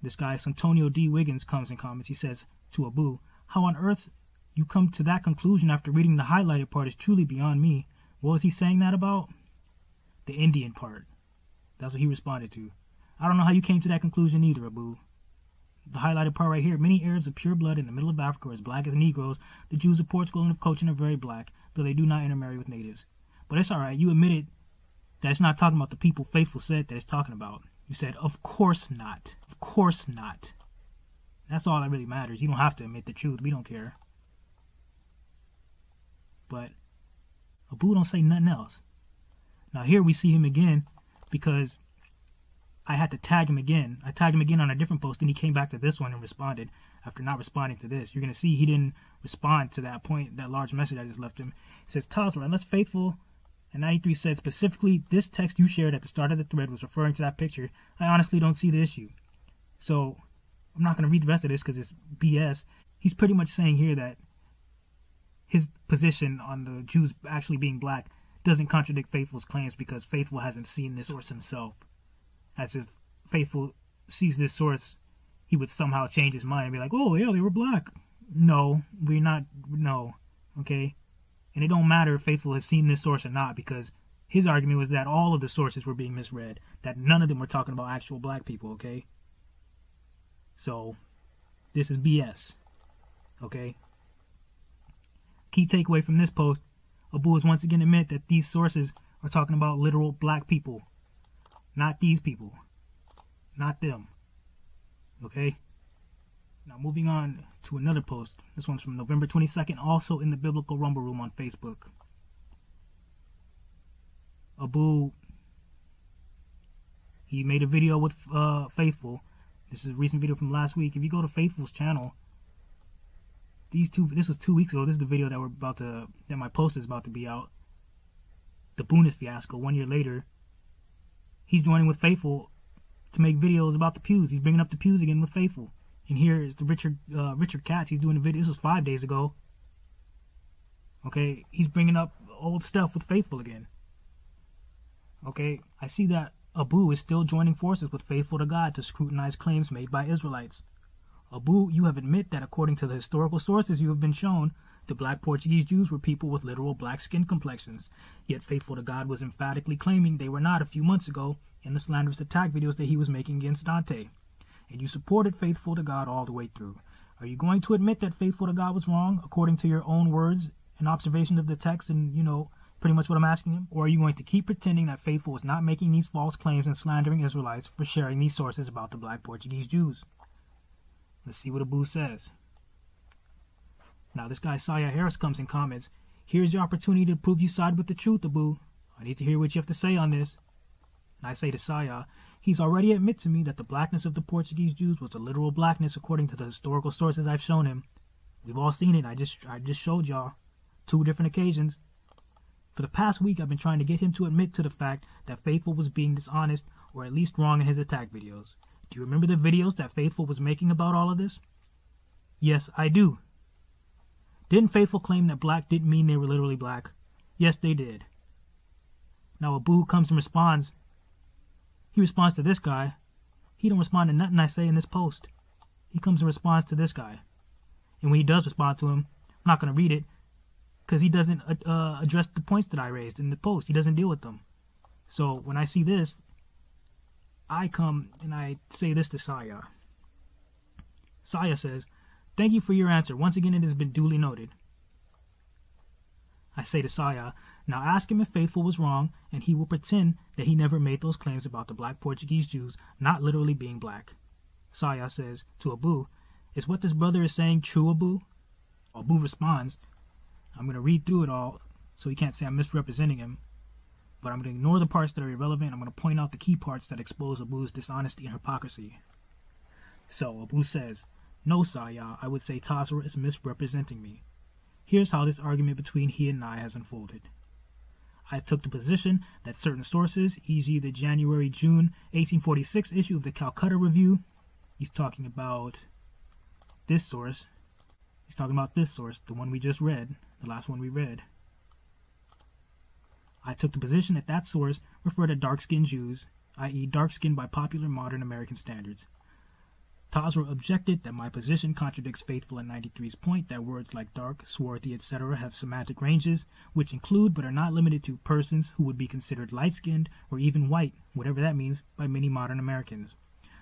[SPEAKER 2] This guy, Antonio D. Wiggins, comes and comments. He says to Abu, How on earth you come to that conclusion after reading the highlighted part is truly beyond me. What was he saying that about? The Indian part. That's what he responded to. I don't know how you came to that conclusion either, Abu. The highlighted part right here. Many Arabs of pure blood in the middle of Africa are as black as Negroes. The Jews of Portugal and of Cochin are very black, though they do not intermarry with natives. But it's alright. You admitted that it's not talking about the people Faithful said that it's talking about. You said, of course not. Of course not. That's all that really matters. You don't have to admit the truth. We don't care. But Abu don't say nothing else. Now here we see him again because I had to tag him again. I tagged him again on a different post, and he came back to this one and responded after not responding to this. You're gonna see he didn't respond to that point, that large message I just left him. It says, Tazarah, unless faithful and 93 said specifically this text you shared at the start of the thread was referring to that picture, I honestly don't see the issue. So I'm not gonna read the rest of this because it's BS. He's pretty much saying here that his position on the Jews actually being black doesn't contradict Faithful's claims because Faithful hasn't seen this source himself. As if Faithful sees this source, he would somehow change his mind and be like, "Oh yeah, they were black." No, we're not. No, okay. And it don't matter if Faithful has seen this source or not because his argument was that all of the sources were being misread, that none of them were talking about actual black people. Okay. So, this is BS. Okay. Key takeaway from this post Abu has once again admit that these sources are talking about literal black people. Not these people. Not them. Okay? Now moving on to another post. This one's from November 22nd, also in the Biblical Rumble Room on Facebook. Abu he made a video with uh, Faithful. This is a recent video from last week. If you go to Faithful's channel, these two this was two weeks ago. This is the video that we're about to that my post is about to be out. The Boonis fiasco. One year later, he's joining with Faithful to make videos about the pews. He's bringing up the pews again with Faithful. And here is the Richard uh, Richard Katz. He's doing a video. This was five days ago. Okay, he's bringing up old stuff with Faithful again. Okay, I see that Abu is still joining forces with Faithful to God to scrutinize claims made by Israelites. Abu, you have admitted that according to the historical sources you have been shown, the black Portuguese Jews were people with literal black skin complexions. Yet Faithful to God was emphatically claiming they were not a few months ago in the slanderous attack videos that he was making against Dante. And you supported Faithful to God all the way through. Are you going to admit that Faithful to God was wrong according to your own words and observation of the text and, you know, pretty much what I'm asking him? Or are you going to keep pretending that Faithful was not making these false claims and slandering Israelites for sharing these sources about the black Portuguese Jews? Let's see what Abu says. Now, this guy, Saya Harris, comes and comments, Here's your opportunity to prove you side with the truth, Abu. I need to hear what you have to say on this. And I say to Saya, He's already admitted to me that the blackness of the Portuguese Jews was a literal blackness according to the historical sources I've shown him. We've all seen it. I just I just showed y'all two different occasions. For the past week, I've been trying to get him to admit to the fact that Faithful was being dishonest or at least wrong in his attack videos. Do you remember the videos that Faithful was making about all of this? Yes, I do. Didn't Faithful claim that black didn't mean they were literally black? Yes, they did. Now Abu comes and responds. He responds to this guy. He don't respond to nothing I say in this post. He comes and responds to this guy. And when he does respond to him, I'm not going to read it because he doesn't uh, uh, address the points that I raised in the post. He doesn't deal with them. So when I see this, I come and I say this to Saya. Saya says, Thank you for your answer. Once again, it has been duly noted. I say to Saya, Now ask him if Faithful was wrong, and he will pretend that he never made those claims about the black Portuguese Jews not literally being black. Saya says to Abu, Is what this brother is saying true, Abu? Abu responds, I'm going to read through it all so he can't say I'm misrepresenting him but I'm going to ignore the parts that are irrelevant. I'm going to point out the key parts that expose Abu's dishonesty and hypocrisy. So Abu says, No, Saya, I would say Tazarah is misrepresenting me. Here's how this argument between he and I has unfolded. I took the position that certain sources, e.g., the January June 1846 issue of the Calcutta Review, he's talking about this source. He's talking about this source, the one we just read, the last one we read. I took the position that that source referred to dark-skinned Jews, i.e. dark-skinned by popular modern American standards. Tazarah objected that my position contradicts Faithful and 93's point that words like dark, swarthy, etc. have semantic ranges, which include but are not limited to persons who would be considered light-skinned or even white, whatever that means, by many modern Americans.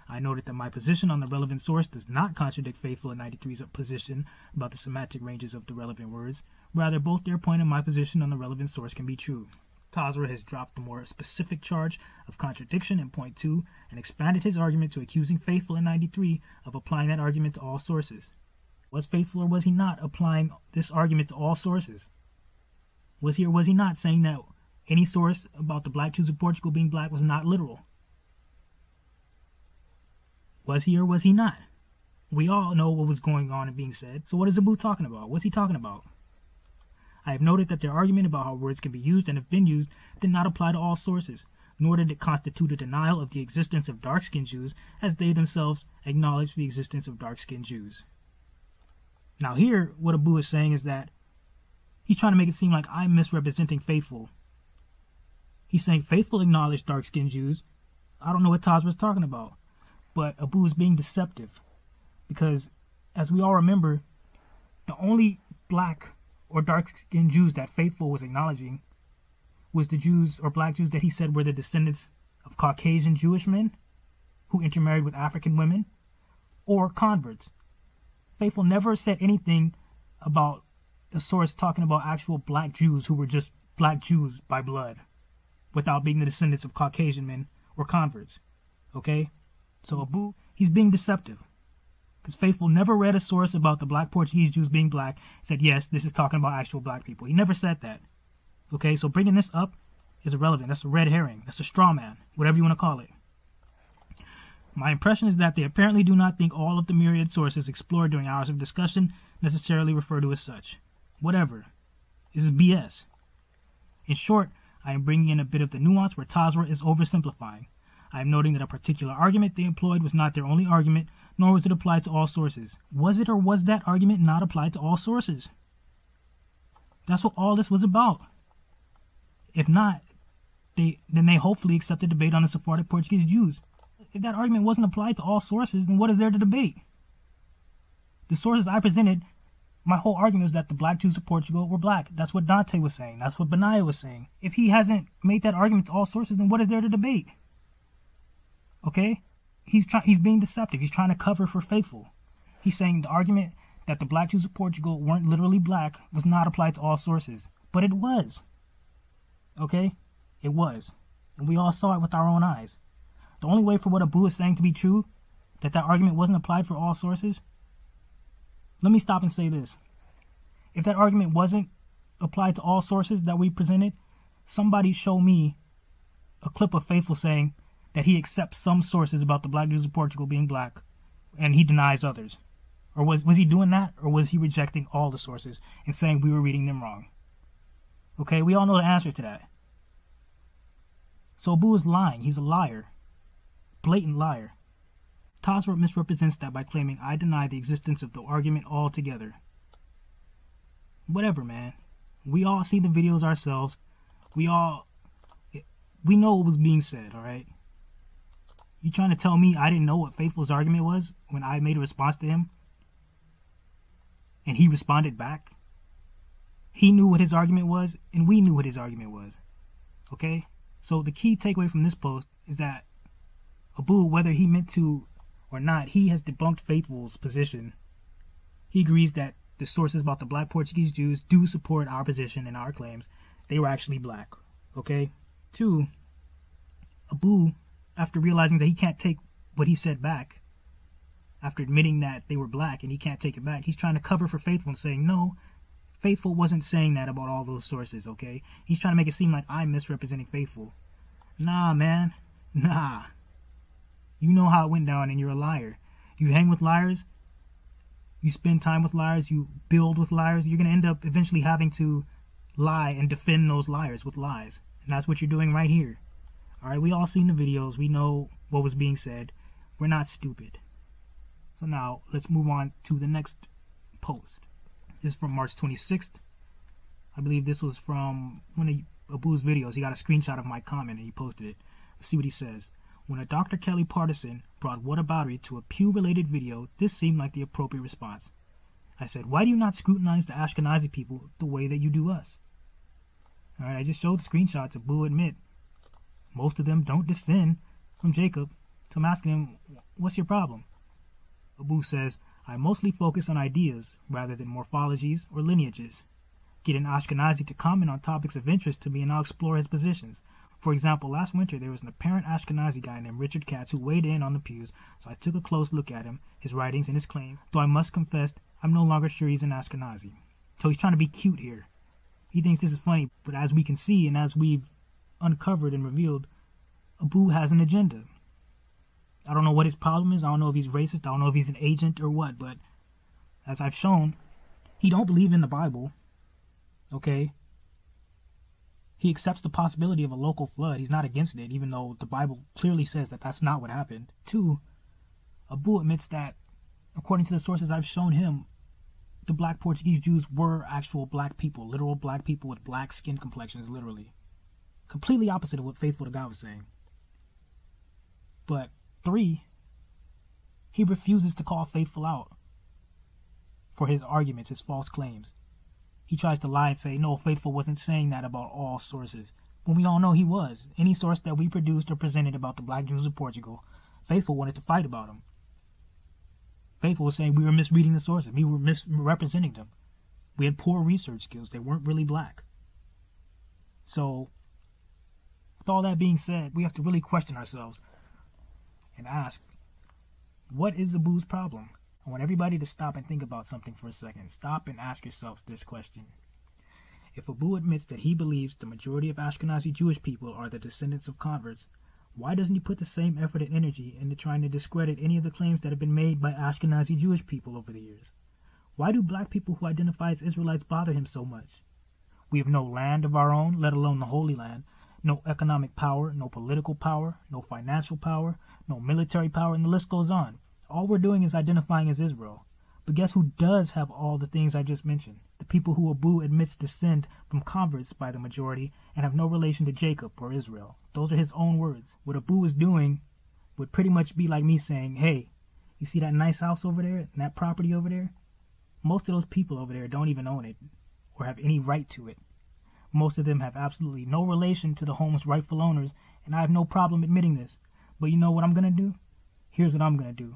[SPEAKER 2] I noted that my position on the relevant source does not contradict Faithful and 93's position about the semantic ranges of the relevant words. Rather, both their point and my position on the relevant source can be true. Tazarah has dropped the more specific charge of contradiction in point 2 and expanded his argument to accusing Faithful in 93 of applying that argument to all sources. Was Faithful or was he not applying this argument to all sources? Was he or was he not saying that any source about the black Jews of Portugal being black was not literal? Was he or was he not? We all know what was going on and being said. So what is Abu talking about? What's he talking about? I have noted that their argument about how words can be used and have been used did not apply to all sources, nor did it constitute a denial of the existence of dark skinned Jews, as they themselves acknowledge the existence of dark skinned Jews. Now, here, what Abu is saying is that he's trying to make it seem like I'm misrepresenting Faithful. He's saying Faithful acknowledged dark skinned Jews. I don't know what Taj was talking about, but Abu is being deceptive because, as we all remember, the only black or dark skinned Jews that Faithful was acknowledging was the Jews or black Jews that he said were the descendants of Caucasian Jewish men who intermarried with African women or converts. Faithful never said anything about the source talking about actual black Jews who were just black Jews by blood without being the descendants of Caucasian men or converts. Okay? So Abu, he's being deceptive. Because Faithful never read a source about the black Portuguese Jews being black, said, yes, this is talking about actual black people. He never said that. Okay, so bringing this up is irrelevant. That's a red herring. That's a straw man, whatever you want to call it. My impression is that they apparently do not think all of the myriad sources explored during hours of discussion necessarily refer to as such. Whatever. This is BS. In short, I am bringing in a bit of the nuance where Tazarah is oversimplifying. I am noting that a particular argument they employed was not their only argument, nor was it applied to all sources. Was it or was that argument not applied to all sources? That's what all this was about. If not, they then they hopefully accept the debate on the Sephardic Portuguese Jews. If that argument wasn't applied to all sources, then what is there to debate? The sources I presented, my whole argument is that the black Jews of Portugal were black. That's what Dante was saying. That's what Benaiah was saying. If he hasn't made that argument to all sources, then what is there to debate? Okay? He's trying he's being deceptive. He's trying to cover for faithful. He's saying the argument that the black Jews of Portugal weren't literally black was not applied to all sources. But it was. Okay? It was. And we all saw it with our own eyes. The only way for what Abu is saying to be true, that that argument wasn't applied for all sources, let me stop and say this. If that argument wasn't applied to all sources that we presented, somebody show me a clip of Faithful saying that he accepts some sources about the black Jews of Portugal being black and he denies others. Or was, was he doing that? Or was he rejecting all the sources and saying we were reading them wrong? Okay, we all know the answer to that. So Abu is lying. He's a liar. Blatant liar. Tazarah misrepresents that by claiming I deny the existence of the argument altogether. Whatever, man. We all see the videos ourselves. We all we know what was being said, alright? You trying to tell me I didn't know what Faithful's argument was when I made a response to him? And he responded back? He knew what his argument was, and we knew what his argument was. Okay? So the key takeaway from this post is that Abu, whether he meant to or not, he has debunked Faithful's position. He agrees that the sources about the black Portuguese Jews do support our position and our claims. They were actually black. Okay? Two, Abu, after realizing that he can't take what he said back, after admitting that they were black and he can't take it back, he's trying to cover for Faithful and saying, no, Faithful wasn't saying that about all those sources, okay? He's trying to make it seem like I'm misrepresenting Faithful. Nah, man. Nah. You know how it went down and you're a liar. You hang with liars, you spend time with liars, you build with liars, you're going to end up eventually having to lie and defend those liars with lies. And that's what you're doing right here. All right, we all seen the videos. We know what was being said. We're not stupid. So now let's move on to the next post. This is from March 26th. I believe this was from one of Abu's videos. He got a screenshot of my comment and he posted it. Let's see what he says. When a Dr. Kelly partisan brought whataboutery to a Pew-related video, this seemed like the appropriate response. I said, why do you not scrutinize the Ashkenazi people the way that you do us? Alright, I just showed the screenshots of Abu admit. Most of them don't descend from Jacob. So I'm asking him, what's your problem? Abu says, I mostly focus on ideas rather than morphologies or lineages. Get an Ashkenazi to comment on topics of interest to me and I'll explore his positions. For example, last winter there was an apparent Ashkenazi guy named Richard Katz who weighed in on the pews, so I took a close look at him, his writings, and his claim, though I must confess I'm no longer sure he's an Ashkenazi. So he's trying to be cute here. He thinks this is funny, but as we can see and as we've uncovered and revealed, Abu has an agenda. I don't know what his problem is. I don't know if he's racist. I don't know if he's an agent or what. But as I've shown, he don't believe in the Bible. Okay. He accepts the possibility of a local flood. He's not against it, even though the Bible clearly says that that's not what happened. Two, Abu admits that, according to the sources I've shown him, the black Portuguese Jews were actual black people, literal black people with black skin complexions, literally. Completely opposite of what Faithful to God was saying. But three, he refuses to call Faithful out for his arguments, his false claims. He tries to lie and say, no, Faithful wasn't saying that about all sources. When we all know he was. Any source that we produced or presented about the black Jews of Portugal, Faithful wanted to fight about them. Faithful was saying we were misreading the sources, we were misrepresenting them. We had poor research skills, they weren't really black. So, with all that being said, we have to really question ourselves and ask, what is Abu's problem? I want everybody to stop and think about something for a second. Stop and ask yourself this question. If Abu admits that he believes the majority of Ashkenazi Jewish people are the descendants of converts, why doesn't he put the same effort and energy into trying to discredit any of the claims that have been made by Ashkenazi Jewish people over the years? Why do black people who identify as Israelites bother him so much? We have no land of our own, let alone the Holy Land, no economic power, no political power, no financial power, no military power, and the list goes on. All we're doing is identifying as Israel. But guess who does have all the things I just mentioned? The people who Abu admits descend from converts by the majority and have no relation to Jacob or Israel. Those are his own words. What Abu is doing would pretty much be like me saying, hey, you see that nice house over there and that property over there? Most of those people over there don't even own it or have any right to it. Most of them have absolutely no relation to the home's rightful owners, and I have no problem admitting this. But you know what I'm going to do? Here's what I'm going to do.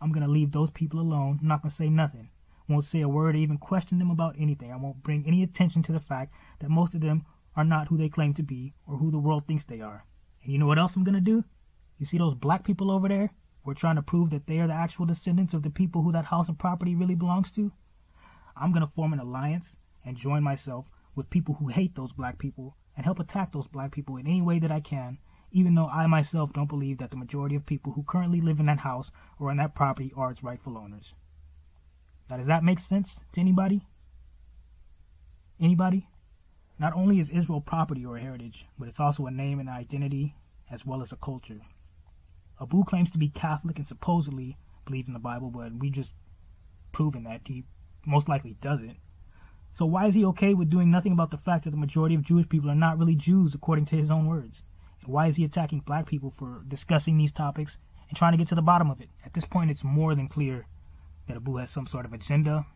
[SPEAKER 2] I'm going to leave those people alone. I'm not going to say nothing. Won't say a word or even question them about anything. I won't bring any attention to the fact that most of them are not who they claim to be or who the world thinks they are. And you know what else I'm going to do? You see those black people over there? We're trying to prove that they are the actual descendants of the people who that house and property really belongs to. I'm going to form an alliance and join myself with people who hate those black people and help attack those black people in any way that I can even though I myself don't believe that the majority of people who currently live in that house or on that property are its rightful owners. Now, does that make sense to anybody? Anybody? Not only is Israel property or heritage, but it's also a name and identity as well as a culture. Abu claims to be Catholic and supposedly believes in the Bible, but we just proven that he most likely doesn't. So why is he okay with doing nothing about the fact that the majority of Jewish people are not really Jews according to his own words? And Why is he attacking black people for discussing these topics and trying to get to the bottom of it? At this point, it's more than clear that Abu has some sort of agenda.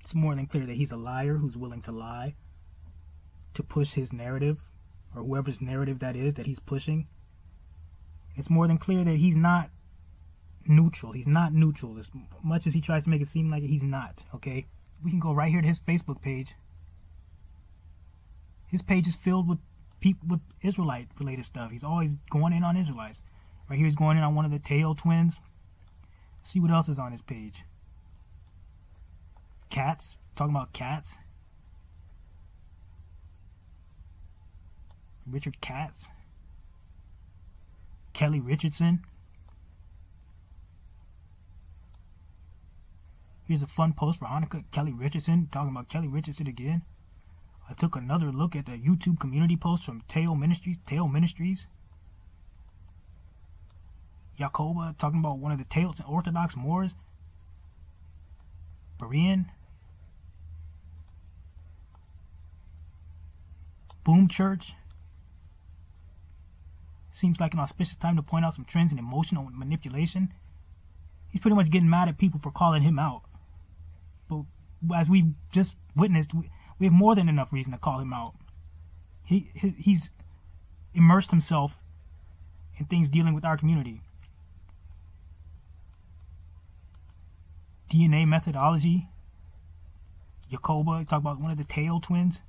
[SPEAKER 2] It's more than clear that he's a liar who's willing to lie to push his narrative or whoever's narrative that is that he's pushing. It's more than clear that he's not neutral. He's not neutral as much as he tries to make it seem like he's not, okay? We can go right here to his Facebook page. His page is filled with people with Israelite related stuff. He's always going in on Israelites. Right here, he's going in on one of the Te'o twins. see what else is on his page. Cats. Talking about cats. Richard Katz. Kelly Richardson. Here's a fun post for Hanukkah. Kelly Richardson. Talking about Kelly Richardson again. I took another look at the YouTube community post from Tail Ministries. Tail Ministries. Yakoba talking about one of the Te'o Orthodox Moors. Berean. Boom Church. Seems like an auspicious time to point out some trends in emotional manipulation. He's pretty much getting mad at people for calling him out. As we just witnessed, we, we have more than enough reason to call him out. He, he he's immersed himself in things dealing with our community. DNA methodology. Yakoba, talk about one of the tail twins.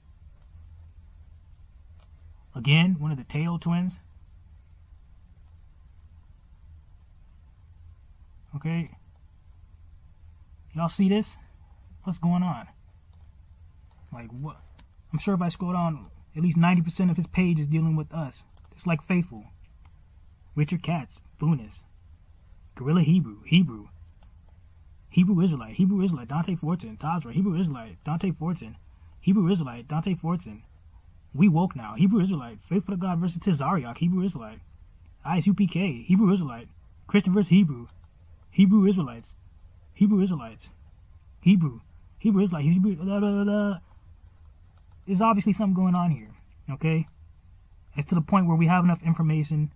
[SPEAKER 2] Again, one of the tail twins. Okay. Y'all see this? What's going on? Like what? I'm sure if I scroll down, at least 90% of his page is dealing with us. It's like Faithful, Richard Katz, Funes, Gorilla Hebrew, Hebrew, Hebrew Israelite, Hebrew Israelite, Dante Fortson, Tazarah, Hebrew Israelite, Dante Fortson, Hebrew Israelite, Dante Fortson. We woke now, Hebrew Israelite, Faithful to God versus Tazarah, Hebrew Israelite, ISUPK, Hebrew Israelite, Christian versus Hebrew, Hebrew Israelites, Hebrew Israelites, Hebrew, Hebrew Israelites, Hebrew. Blah, blah, blah. There's obviously something going on here. Okay, it's to the point where we have enough information,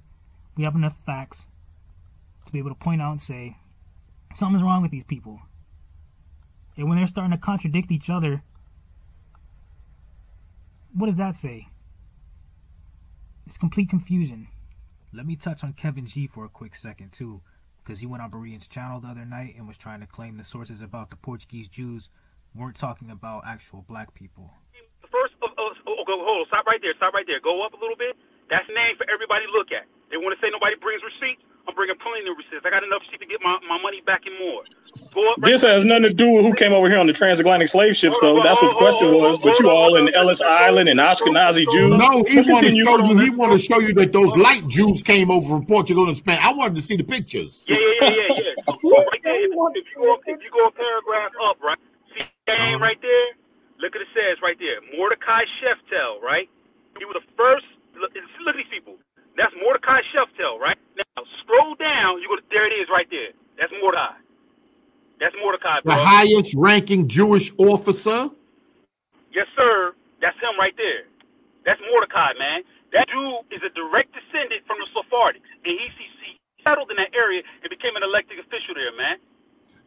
[SPEAKER 2] we have enough facts to be able to point out and say something's wrong with these people. And when they're starting to contradict each other, what does that say? It's complete confusion. Let me touch on Kevin G for a quick second too, because he went on Berean's channel the other night and was trying to claim the sources about the Portuguese Jews weren't talking about actual black people.
[SPEAKER 4] First, oh, oh, oh, go, hold on, stop right there, stop right there. Go up a little bit. That's name for everybody to look at. They want to say nobody brings receipts. I'm bringing plenty of receipts. I got enough receipts to get my, my money back and more.
[SPEAKER 5] Go up right this has nothing to do with who came over here on the transatlantic slave ships, though. That's what the question was. But you all in Ellis Island and Ashkenazi Jews.
[SPEAKER 6] No, he wanted to show you. He wanted to show you that those light Jews came over from Portugal and Spain. I wanted to see the pictures.
[SPEAKER 4] Yeah, yeah, yeah, yeah. yeah. right there, if, if, you go, if you go a paragraph up, right? Name uh-huh. right there? Look at it says right there. Mordecai Sheftall, right? He was the first. Look, look at these people. That's Mordecai Sheftall, right? Now scroll down. You go. There it is, right there. That's Mordecai. That's Mordecai.
[SPEAKER 6] Bro. The highest ranking Jewish officer.
[SPEAKER 4] Yes, sir. That's him right there. That's Mordecai, man. That dude is a direct descendant from the Sephardics, and he, he settled in that area and became an elected official there, man.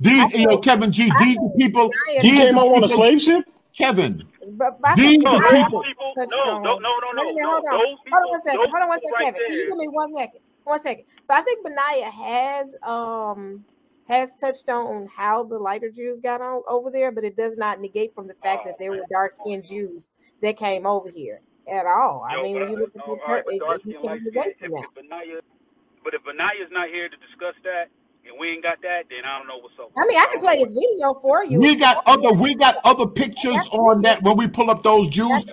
[SPEAKER 6] These, you know, Kevin G. These people.
[SPEAKER 5] He came over on a slave ship.
[SPEAKER 6] Kevin.
[SPEAKER 7] But, but
[SPEAKER 6] these
[SPEAKER 4] no,
[SPEAKER 6] people.
[SPEAKER 4] people no, no, no, no, no.
[SPEAKER 7] Minute, hold on. Hold on one second. Hold on one second, right Kevin. There. Can you give me one second? One second. So I think Benaiah has um has touched on how the lighter Jews got on over there, but it does not negate from the fact that there were dark skinned Jews that came over here at all. I mean, when you look at the
[SPEAKER 4] right, it, you can negate from that. But if Benaiah's not here to discuss that, and we ain't got that, then I don't know what's up.
[SPEAKER 7] I mean, I can play this video for you.
[SPEAKER 6] We got other we got other pictures on that when we pull up those Jews.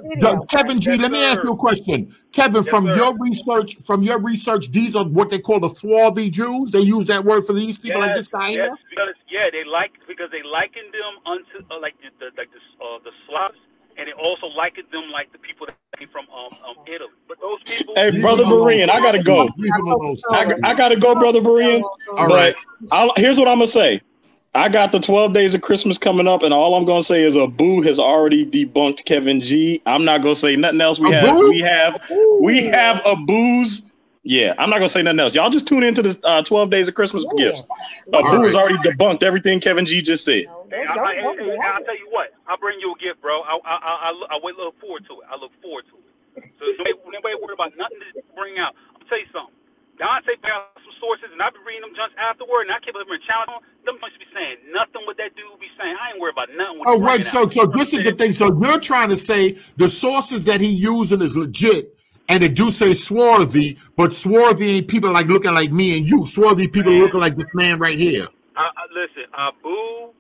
[SPEAKER 6] Kevin G, yes, let me ask you a question. Kevin, yes, from sir. your research, from your research, these are what they call the swarthy Jews. They use that word for these people yes, like this guy.
[SPEAKER 4] Yes, because, yeah, they like because they liken them unto uh, like the, the like the uh, the Slavs and it also likened them like the people that came from um, um Italy. But those people.
[SPEAKER 5] Hey, brother Berean, I gotta go. I, I gotta go, brother Berean. All right. I'll, here's what I'm gonna say. I got the 12 days of Christmas coming up, and all I'm gonna say is Abu has already debunked Kevin G. I'm not gonna say nothing else. We have we have we have a Abu's yeah, I'm not gonna say nothing else. Y'all just tune into the uh, 12 days of Christmas yeah. gifts. Uh, Boo has already debunked everything Kevin G just said.
[SPEAKER 4] Hey, I, I, hey, hey, I'll tell you what. I'll bring you a gift, bro. I I I, I, I look forward to it. I look forward to it. So nobody, nobody worry about nothing to bring out. I'm tell you something. Dante found some sources, and I've been reading them just afterward, and I keep them challenge them. Them be saying nothing what that dude be saying. I ain't worried about nothing.
[SPEAKER 6] Oh, right. So, so this is the thing. So you're trying to say the sources that he using is legit, and they do say swarthy, but swarthy ain't people like looking like me and you. Swarthy people man. looking like this man right here.
[SPEAKER 4] Uh, uh, listen, Abu,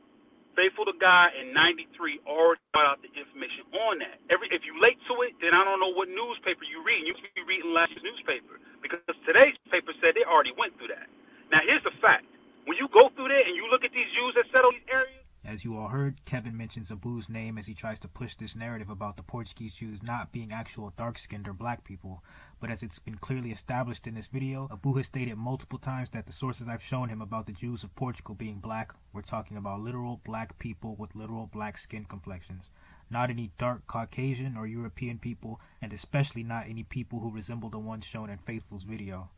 [SPEAKER 4] faithful to God in '93 already brought out the information on that. Every if you late to it, then I don't know what newspaper you read. You could be reading last year's newspaper because today's paper said they already went through that. Now here's the fact: when you go through there and you look at these Jews that settle these areas
[SPEAKER 2] as you all heard, Kevin mentions Abu's name as he tries to push this narrative about the Portuguese Jews not being actual dark-skinned or black people. But as it's been clearly established in this video, Abu has stated multiple times that the sources I've shown him about the Jews of Portugal being black, we're talking about literal black people with literal black skin complexions. Not any dark Caucasian or European people, and especially not any people who resemble the ones shown in Faithful's video.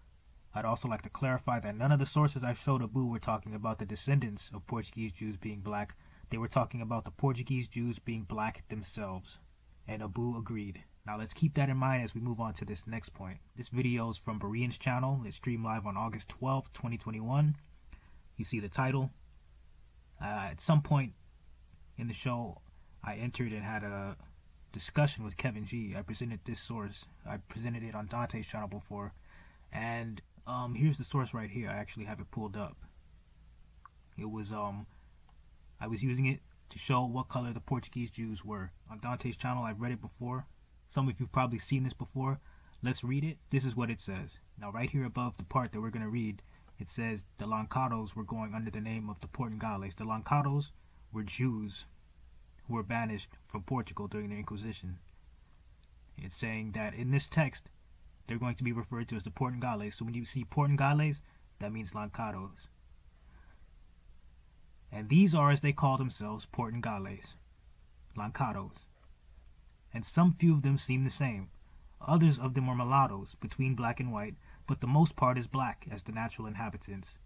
[SPEAKER 2] I'd also like to clarify that none of the sources I showed Abu were talking about the descendants of Portuguese Jews being black. They were talking about the Portuguese Jews being black themselves. And Abu agreed. Now let's keep that in mind as we move on to this next point. This video is from Berean's channel. It's streamed live on August 12th, 2021. You see the title. Uh, at some point in the show, I entered and had a discussion with Kevin G. I presented this source. I presented it on Dante's channel before. And um, here's the source right here. I actually have it pulled up. It was um, I was using it to show what color the Portuguese Jews were. On Dante's channel, I've read it before. Some of you've probably seen this before. Let's read it. This is what it says. Now, right here above the part that we're going to read, it says the Lancados were going under the name of the Portugales. The Lancados were Jews who were banished from Portugal during the Inquisition. It's saying that in this text, they're going to be referred to as the Portugales. So when you see Portugales, that means Lancados. And these are, as they call themselves, Portugales, Lancados. And some few of them seem the same. Others of them are mulattoes, between black and white, but the most part is black, as the natural inhabitants.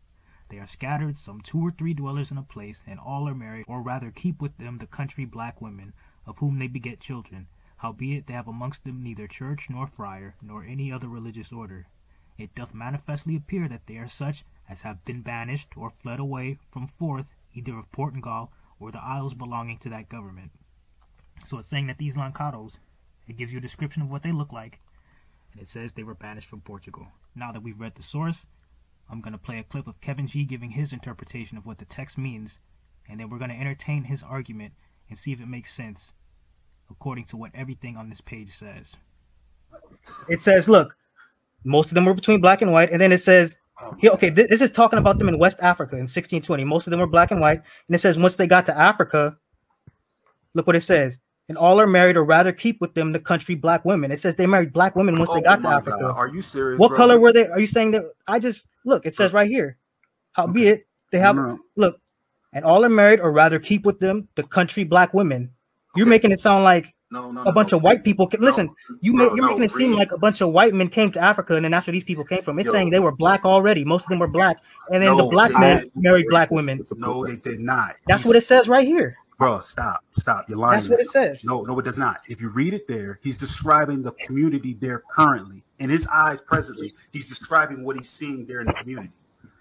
[SPEAKER 2] They are scattered, some two or three dwellers in a place, and all are married, or rather keep with them the country black women, of whom they beget children, howbeit they have amongst them neither church nor friar, nor any other religious order. It doth manifestly appear that they are such as have been banished or fled away from forth either of Portugal or the isles belonging to that government. So it's saying that these Lancados, it gives you a description of what they look like, and it says they were banished from Portugal. Now that we've read the source, I'm going to play a clip of Kevin G giving his interpretation of what the text means, and then we're going to entertain his argument and see if it makes sense according to what everything on this page says.
[SPEAKER 8] It says, look, most of them were between black and white, and then it says, okay, this is talking about them in West Africa in 1620. Most of them were black and white, and it says once they got to Africa, look what it says. And all are married, or rather keep with them the country black women. It says they married black women once
[SPEAKER 9] oh
[SPEAKER 8] they got to Africa.
[SPEAKER 9] God. Are you serious?
[SPEAKER 8] What
[SPEAKER 9] bro?
[SPEAKER 8] color were they? Are you saying that? I just look. It says right here. Howbeit they have
[SPEAKER 9] No.
[SPEAKER 8] look, and all are married, or rather keep with them the country black women. You're making it sound like
[SPEAKER 9] No, no,
[SPEAKER 8] a bunch
[SPEAKER 9] no.
[SPEAKER 8] of white people. Can, listen, you
[SPEAKER 9] bro,
[SPEAKER 8] ma- you're
[SPEAKER 9] no,
[SPEAKER 8] making it seem like a bunch of white men came to Africa, and then that's where these people came from. It's
[SPEAKER 9] Yo.
[SPEAKER 8] saying they were black already. Most of them were black, and then the black men married black women.
[SPEAKER 9] No, they did not.
[SPEAKER 8] That's
[SPEAKER 9] You
[SPEAKER 8] what it says right here.
[SPEAKER 9] Bro, stop, stop. You're lying.
[SPEAKER 8] That's what it says.
[SPEAKER 9] No, no, it does not. If you read it there, he's describing the community there currently. In his eyes, presently, he's describing what he's seeing there in the community.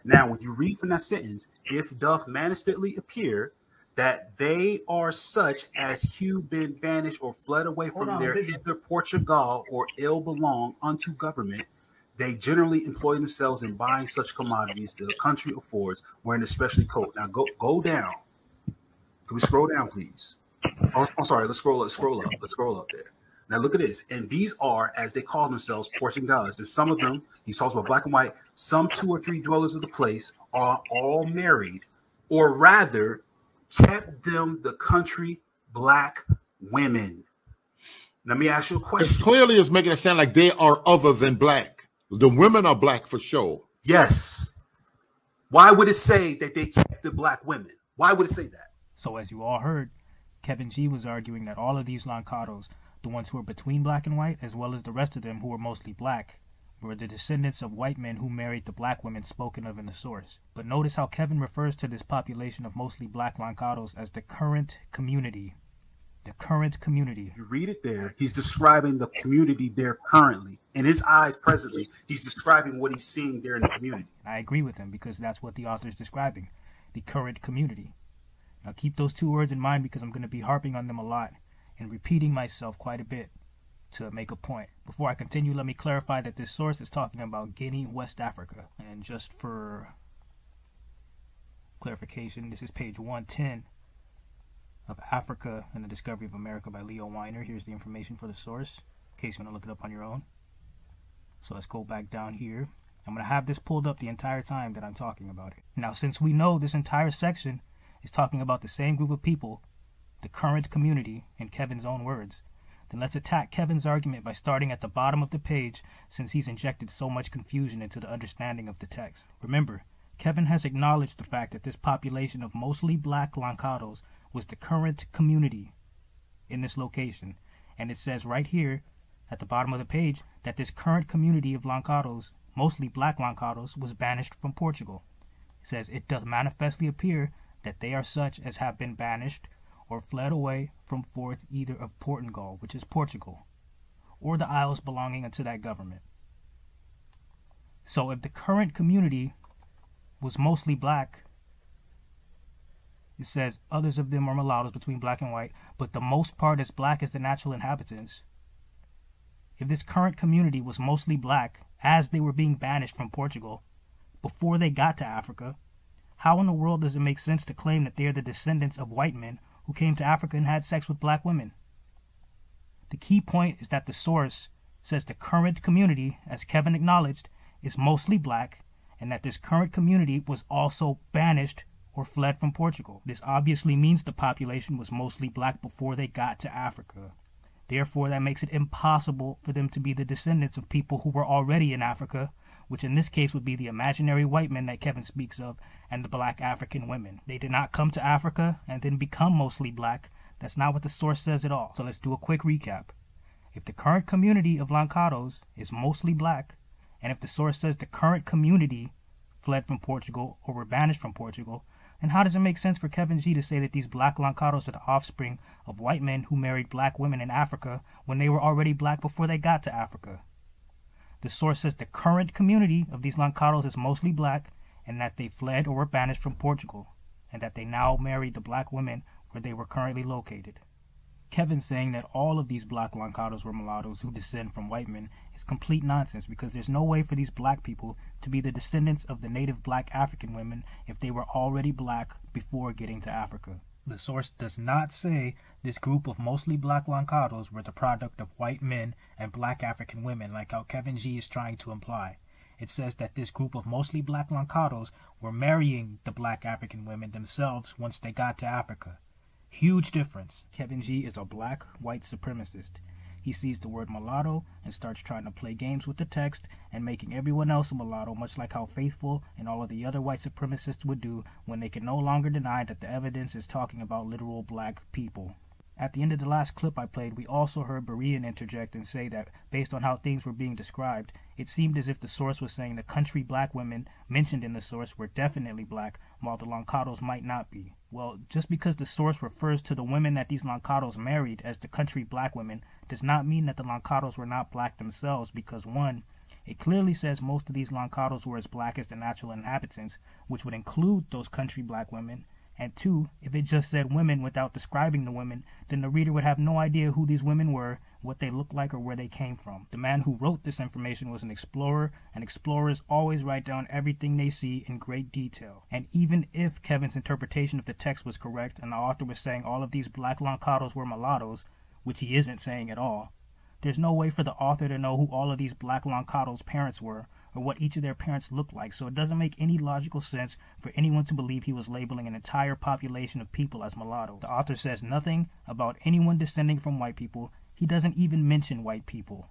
[SPEAKER 9] Now, when you read from that sentence, if doth manifestly appear that they are such as hew been banished or fled away
[SPEAKER 8] Hold
[SPEAKER 9] from
[SPEAKER 8] on,
[SPEAKER 9] their hither Portugal or ill belong unto government, they generally employ themselves in buying such commodities the country affords, wearing especially coat. Now go go down. Can we scroll down, please? Oh, I'm sorry. Let's scroll up. Scroll up. Let's scroll up there. Now look at this. And these are, as they call themselves, Portuguese. And some of them, he talks about black and white. Some two or three dwellers of the place are all married, or rather, kept them the country black women. Let me ask you a
[SPEAKER 6] It
[SPEAKER 9] question.
[SPEAKER 6] clearly is making it sound like they are other than black. The women are black for sure.
[SPEAKER 9] Yes. Why would it say that they kept the black women? Why would it say that?
[SPEAKER 2] So as you all heard, Kevin G was arguing that all of these Lancados, the ones who were between black and white, as well as the rest of them who were mostly black, were the descendants of white men who married the black women spoken of in the source. But notice how Kevin refers to this population of mostly black Lancados as the current community. The current community.
[SPEAKER 9] If you read it there, he's describing the community there currently. In his eyes, presently, he's describing what he's seeing there in the community.
[SPEAKER 2] I agree with him because that's what the author is describing the current community. Now, keep those two words in mind because I'm going to be harping on them a lot and repeating myself quite a bit to make a point. Before I continue, let me clarify that this source is talking about Guinea, West Africa. And just for clarification, this is page 110 of Africa and the Discovery of America by Leo Wiener. Here's the information for the source in case you want to look it up on your own. So let's go back down here. I'm going to have this pulled up the entire time that I'm talking about it. Now, since we know this entire section is talking about the same group of people, the current community, in Kevin's own words, then let's attack Kevin's argument by starting at the bottom of the page since he's injected so much confusion into the understanding of the text. Remember, Kevin has acknowledged the fact that this population of mostly black Lancados was the current community in this location. And it says right here at the bottom of the page that this current community of Lancados, mostly black Lancados, was banished from Portugal. It says it does manifestly appear that they are such as have been banished or fled away from forth either of Portugal, which is Portugal, or the isles belonging unto that government. So if the current community was mostly black, it says others of them are mulattoes between black and white, but the most part as black as the natural inhabitants. If this current community was mostly black as they were being banished from Portugal before they got to Africa, how in the world does it make sense to claim that they are the descendants of white men who came to Africa and had sex with black women? The key point is that the source says the current community, as Kevin acknowledged, is mostly black, and that this current community was also banished or fled from Portugal. This obviously means the population was mostly black before they got to Africa. Therefore, that makes it impossible for them to be the descendants of people who were already in Africa, which in this case would be the imaginary white men that Kevin speaks of and the black African women. They did not come to Africa and then become mostly black. That's not what the source says at all. So let's do a quick recap. If the current community of Lancados is mostly black, and if the source says the current community fled from Portugal or were banished from Portugal, and how does it make sense for Kevin G to say that these black Lancados are the offspring of white men who married black women in Africa when they were already black before they got to Africa? The source says the current community of these Lancados is mostly black and that they fled or were banished from Portugal, and that they now marry the black women where they were currently located. Kevin saying that all of these black Lancados were mulattoes who descend from white men is complete nonsense because there's no way for these black people to be the descendants of the native black African women if they were already black before getting to Africa. The source does not say this group of mostly black Lancados were the product of white men and black African women like how Kevin G is trying to imply. It says that this group of mostly black Lancados were marrying the black African women themselves once they got to Africa. Huge difference. Kevin G is a black white supremacist. He sees the word mulatto and starts trying to play games with the text and making everyone else a mulatto, much like how Faithful and all of the other white supremacists would do when they can no longer deny that the evidence is talking about literal black people. At the end of the last clip I played, we also heard Berean interject and say that, based on how things were being described, it seemed as if the source was saying the country black women mentioned in the source were definitely black, while the Lancados might not be. Well, just because the source refers to the women that these Lancados married as the country black women does not mean that the Lancados were not black themselves because one, it clearly says most of these Lancados were as black as the natural inhabitants, which would include those country black women, and two, if it just said women without describing the women, then the reader would have no idea who these women were, what they looked like, or where they came from. The man who wrote this information was an explorer, and explorers always write down everything they see in great detail. And even if Kevin's interpretation of the text was correct, and the author was saying all of these black Lancados were mulattoes, which he isn't saying at all, there's no way for the author to know who all of these black Lancados' parents were, or what each of their parents looked like, so it doesn't make any logical sense for anyone to believe he was labeling an entire population of people as mulatto. The author says nothing about anyone descending from white people. He doesn't even mention white people.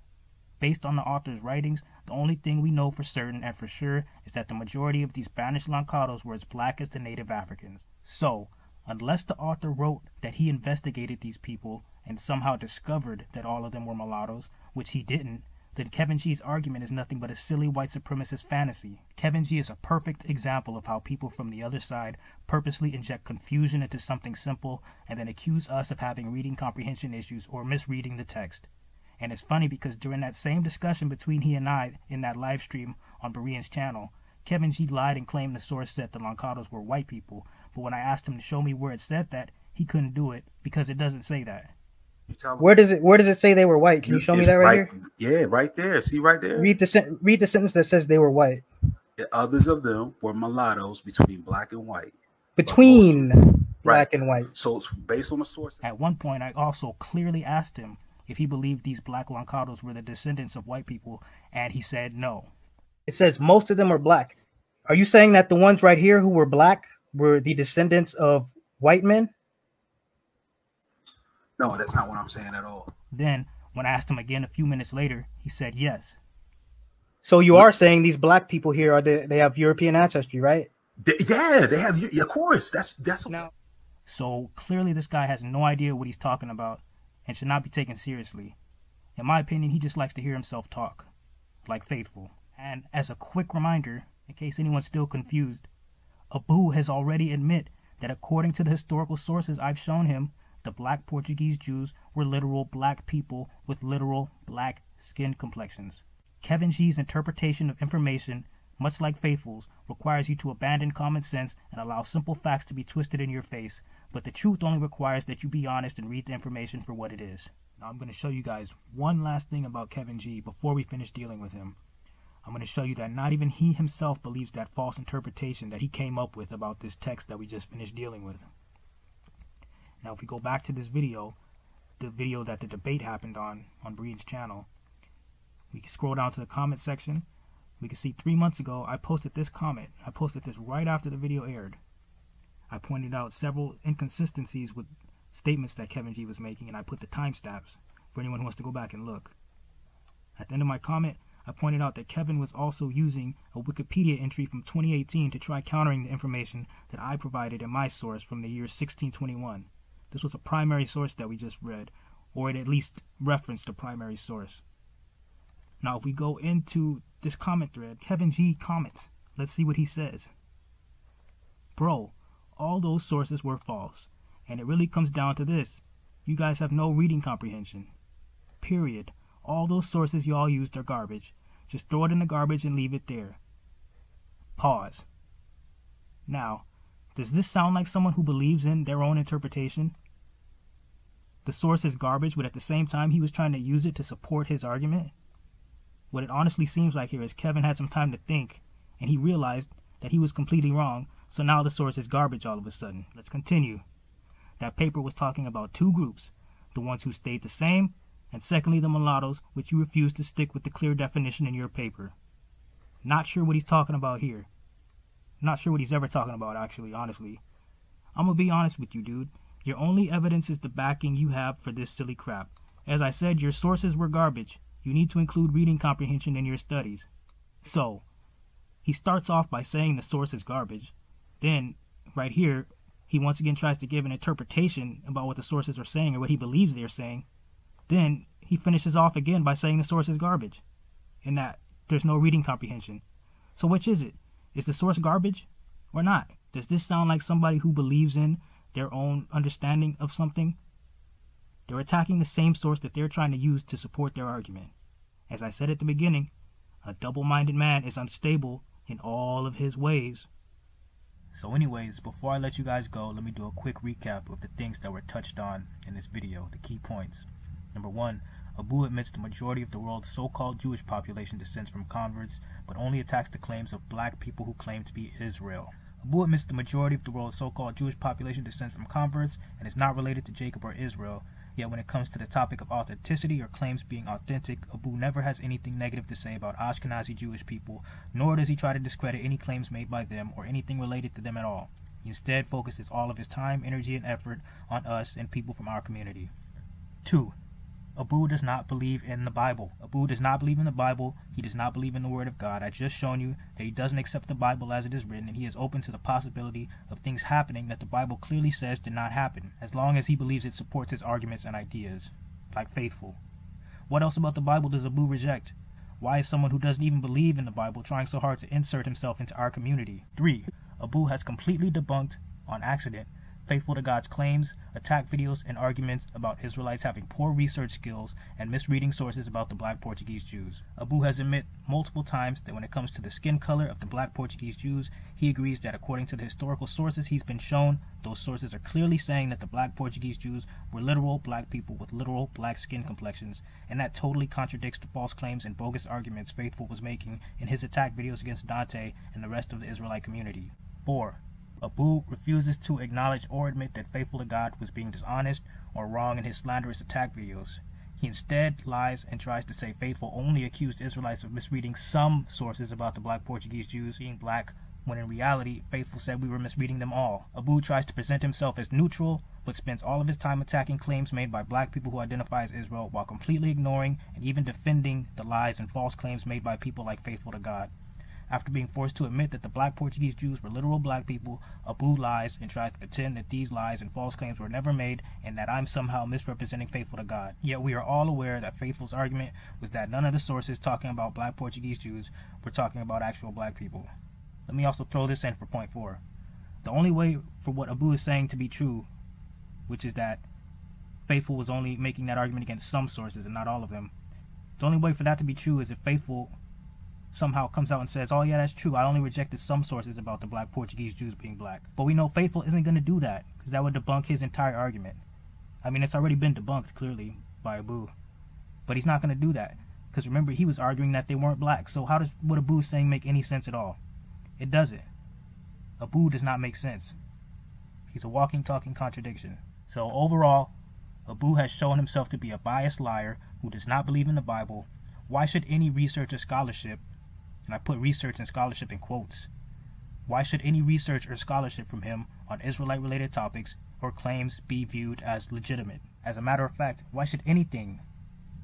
[SPEAKER 2] Based on the author's writings, the only thing we know for certain and for sure is that the majority of these Spanish Lancados were as black as the native Africans. So, unless the author wrote that he investigated these people and somehow discovered that all of them were mulattoes, which he didn't, then Kevin G's argument is nothing but a silly white supremacist fantasy. Kevin G is a perfect example of how people from the other side purposely inject confusion into something simple and then accuse us of having reading comprehension issues or misreading the text. And it's funny because during that same discussion between he and I in that live stream on Berean's channel, Kevin G lied and claimed the source said the Lancados were white people, but when I asked him to show me where it said that, he couldn't do it because it doesn't say that.
[SPEAKER 8] Where does it Where does it say they were white? Can you show me that right,
[SPEAKER 9] right, here? Yeah, right there. See right there.
[SPEAKER 8] Read the read the sentence that says they were white.
[SPEAKER 9] The others of them were mulattoes between black and white.
[SPEAKER 8] Between black right. and white.
[SPEAKER 9] So it's based on the source.
[SPEAKER 2] At one point, I also clearly asked him if he believed these black Lancados were the descendants of white people, and he said no.
[SPEAKER 8] It says most of them are black. Are you saying that the ones right here who were black were the descendants of white men?
[SPEAKER 9] No, that's not what I'm saying at all.
[SPEAKER 2] Then, when I asked him again a few minutes later, he said yes.
[SPEAKER 8] So you are saying these black people here are the, they have European ancestry, right?
[SPEAKER 9] They, yeah, they have. Of course, that's that's.
[SPEAKER 2] Now, so clearly, this guy has no idea what he's talking about, and should not be taken seriously. In my opinion, he just likes to hear himself talk, like Faithful. And as a quick reminder, in case anyone's still confused, Abu has already admit that according to the historical sources I've shown him, the black Portuguese Jews were literal black people with literal black skin complexions. Kevin G's interpretation of information, much like Faithful's, requires you to abandon common sense and allow simple facts to be twisted in your face, but the truth only requires that you be honest and read the information for what it is. Now I'm going to show you guys one last thing about Kevin G before we finish dealing with him. I'm going to show you that not even he himself believes that false interpretation that he came up with about this text that we just finished dealing with. Now, if we go back to this video, the video that the debate happened on on Berean's channel, we can scroll down to the comment section. we can see three months ago, I posted this comment. I posted this right after the video aired. I pointed out several inconsistencies with statements that Kevin G was making, and I put the timestamps for anyone who wants to go back and look. At the end of my comment, I pointed out that Kevin was also using a Wikipedia entry from 2018 to try countering the information that I provided in my source from the year 1621. This was a primary source that we just read, or it at least referenced a primary source. Now, if we go into this comment thread, Kevin G comments. Let's see what he says. Bro, all those sources were false. And it really comes down to this. You guys have no reading comprehension. Period. All those sources y'all used are garbage. Just throw it in the garbage and leave it there. Pause. Now, does this sound like someone who believes in their own interpretation? The source is garbage, but at the same time, he was trying to use it to support his argument? What it honestly seems like here is Kevin had some time to think, and he realized that he was completely wrong, so now the source is garbage all of a sudden. Let's continue. That paper was talking about two groups the ones who stayed the same, and secondly, the mulattoes, which you refused to stick with the clear definition in your paper. Not sure what he's talking about here. Not sure what he's ever talking about, actually, honestly. I'm gonna be honest with you, dude. Your only evidence is the backing you have for this silly crap. As I said, your sources were garbage. You need to include reading comprehension in your studies. So, he starts off by saying the source is garbage. Then, right here, he once again tries to give an interpretation about what the sources are saying or what he believes they're saying. Then, he finishes off again by saying the source is garbage and that there's no reading comprehension. So, which is it? Is the source garbage or not? Does this sound like somebody who believes in their own understanding of something? They're attacking the same source that they're trying to use to support their argument. As I said at the beginning, a double minded man is unstable in all of his ways. So, anyways, before I let you guys go, let me do a quick recap of the things that were touched on in this video, the key points. Number one, Abu admits the majority of the world's so called Jewish population descends from converts, but only attacks the claims of black people who claim to be Israel. Abu admits the majority of the world's so called Jewish population descends from converts and is not related to Jacob or Israel, Yet when it comes to the topic of authenticity or claims being authentic, Abu never has anything negative to say about Ashkenazi Jewish people, nor does he try to discredit any claims made by them or anything related to them at all. He instead focuses all of his time, energy, and effort on us and people from our community. 2. Abu does not believe in the Bible. Abu does not believe in the Bible. He does not believe in the Word of God. I just shown you that he doesn't accept the Bible as it is written, and he is open to the possibility of things happening that the Bible clearly says did not happen, as long as he believes it supports his arguments and ideas, like faithful. What else about the Bible does Abu reject? Why is someone who doesn't even believe in the Bible trying so hard to insert himself into our community? 3. Abu has completely debunked, on accident, faithful to God's claims, attack videos, and arguments about Israelites having poor research skills and misreading sources about the black Portuguese Jews. Abu has admitted multiple times that when it comes to the skin color of the black Portuguese Jews, he agrees that according to the historical sources he's been shown, those sources are clearly saying that the black Portuguese Jews were literal black people with literal black skin complexions, and that totally contradicts the false claims and bogus arguments Faithful was making in his attack videos against Dante and the rest of the Israelite community. 4. Abu refuses to acknowledge or admit that Faithful to God was being dishonest or wrong in his slanderous attack videos. He instead lies and tries to say Faithful only accused Israelites of misreading some sources about the black Portuguese Jews being black, when in reality, Faithful said we were misreading them all. Abu tries to present himself as neutral, but spends all of his time attacking claims made by black people who identify as Israel while completely ignoring and even defending the lies and false claims made by people like Faithful to God. After being forced to admit that the black Portuguese Jews were literal black people, Abu lies and tries to pretend that these lies and false claims were never made and that I'm somehow misrepresenting Faithful to God. Yet we are all aware that Faithful's argument was that none of the sources talking about black Portuguese Jews were talking about actual black people. Let me also throw this in for point four. The only way for what Abu is saying to be true, which is that Faithful was only making that argument against some sources and not all of them, the only way for that to be true is if Faithful somehow comes out and says, oh yeah, that's true. I only rejected some sources about the black Portuguese Jews being black. But we know Faithful isn't going to do that because that would debunk his entire argument. I mean, it's already been debunked clearly by Abu. But he's not going to do that because remember, he was arguing that they weren't black. So how does what Abu's saying make any sense at all? It doesn't. Abu does not make sense. He's a walking, talking contradiction. So overall, Abu has shown himself to be a biased liar who does not believe in the Bible. Why should any research or scholarship and I put research and scholarship in quotes. Why should any research or scholarship from him on Israelite related topics or claims be viewed as legitimate? As a matter of fact, why should anything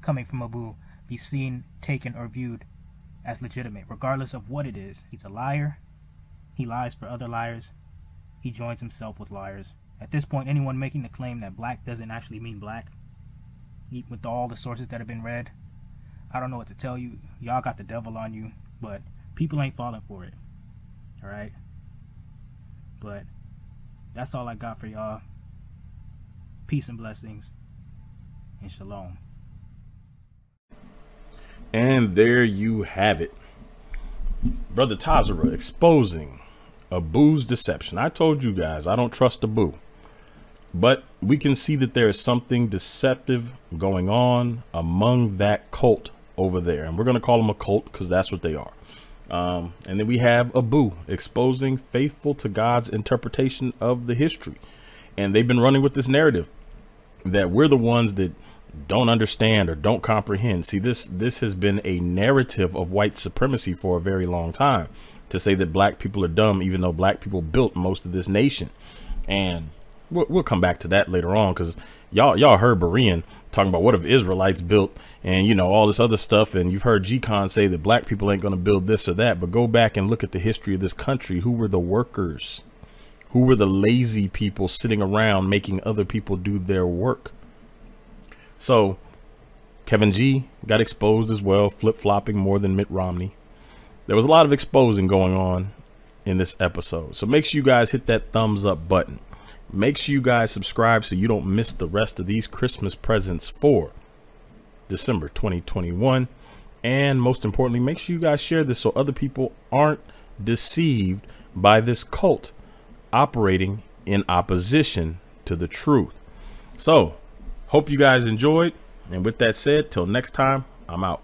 [SPEAKER 2] coming from Abu be seen, taken, or viewed as legitimate, regardless of what it is? He's a liar. He lies for other liars. He joins himself with liars. At this point, anyone making the claim that black doesn't actually mean black, with all the sources that have been read, I don't know what to tell you. Y'all got the devil on you, but people ain't falling for it. All right. But that's all I got for y'all. Peace and blessings. And shalom.
[SPEAKER 1] And there you have it. Brother Tazarah exposing Abu's deception. I told you guys, I don't trust the boo. But we can see that there is something deceptive going on among that cult over there. And we're going to call them a cult because that's what they are. Um, and then we have Abu exposing faithful to God's interpretation of the history. And they've been running with this narrative that we're the ones that don't understand or don't comprehend. See, this this has been a narrative of white supremacy for a very long time to say that black people are dumb, even though black people built most of this nation. And we'll, we'll come back to that later on because y'all y'all heard Berean talking about what if Israelites built and you know all this other stuff and you've heard G-Con say that black people ain't going to build this or that but go back and look at the history of this country. Who were the workers? Who were the lazy people sitting around making other people do their work? So Kevin G got exposed as well flip-flopping more than Mitt Romney. There was a lot of exposing going on in this episode. So make sure you guys hit that thumbs up button Make sure you guys subscribe so you don't miss the rest of these Christmas presents for December 2021. And most importantly, make sure you guys share this so other people aren't deceived by this cult operating in opposition to the truth. So, hope you guys enjoyed. And with that said, till next time, I'm out.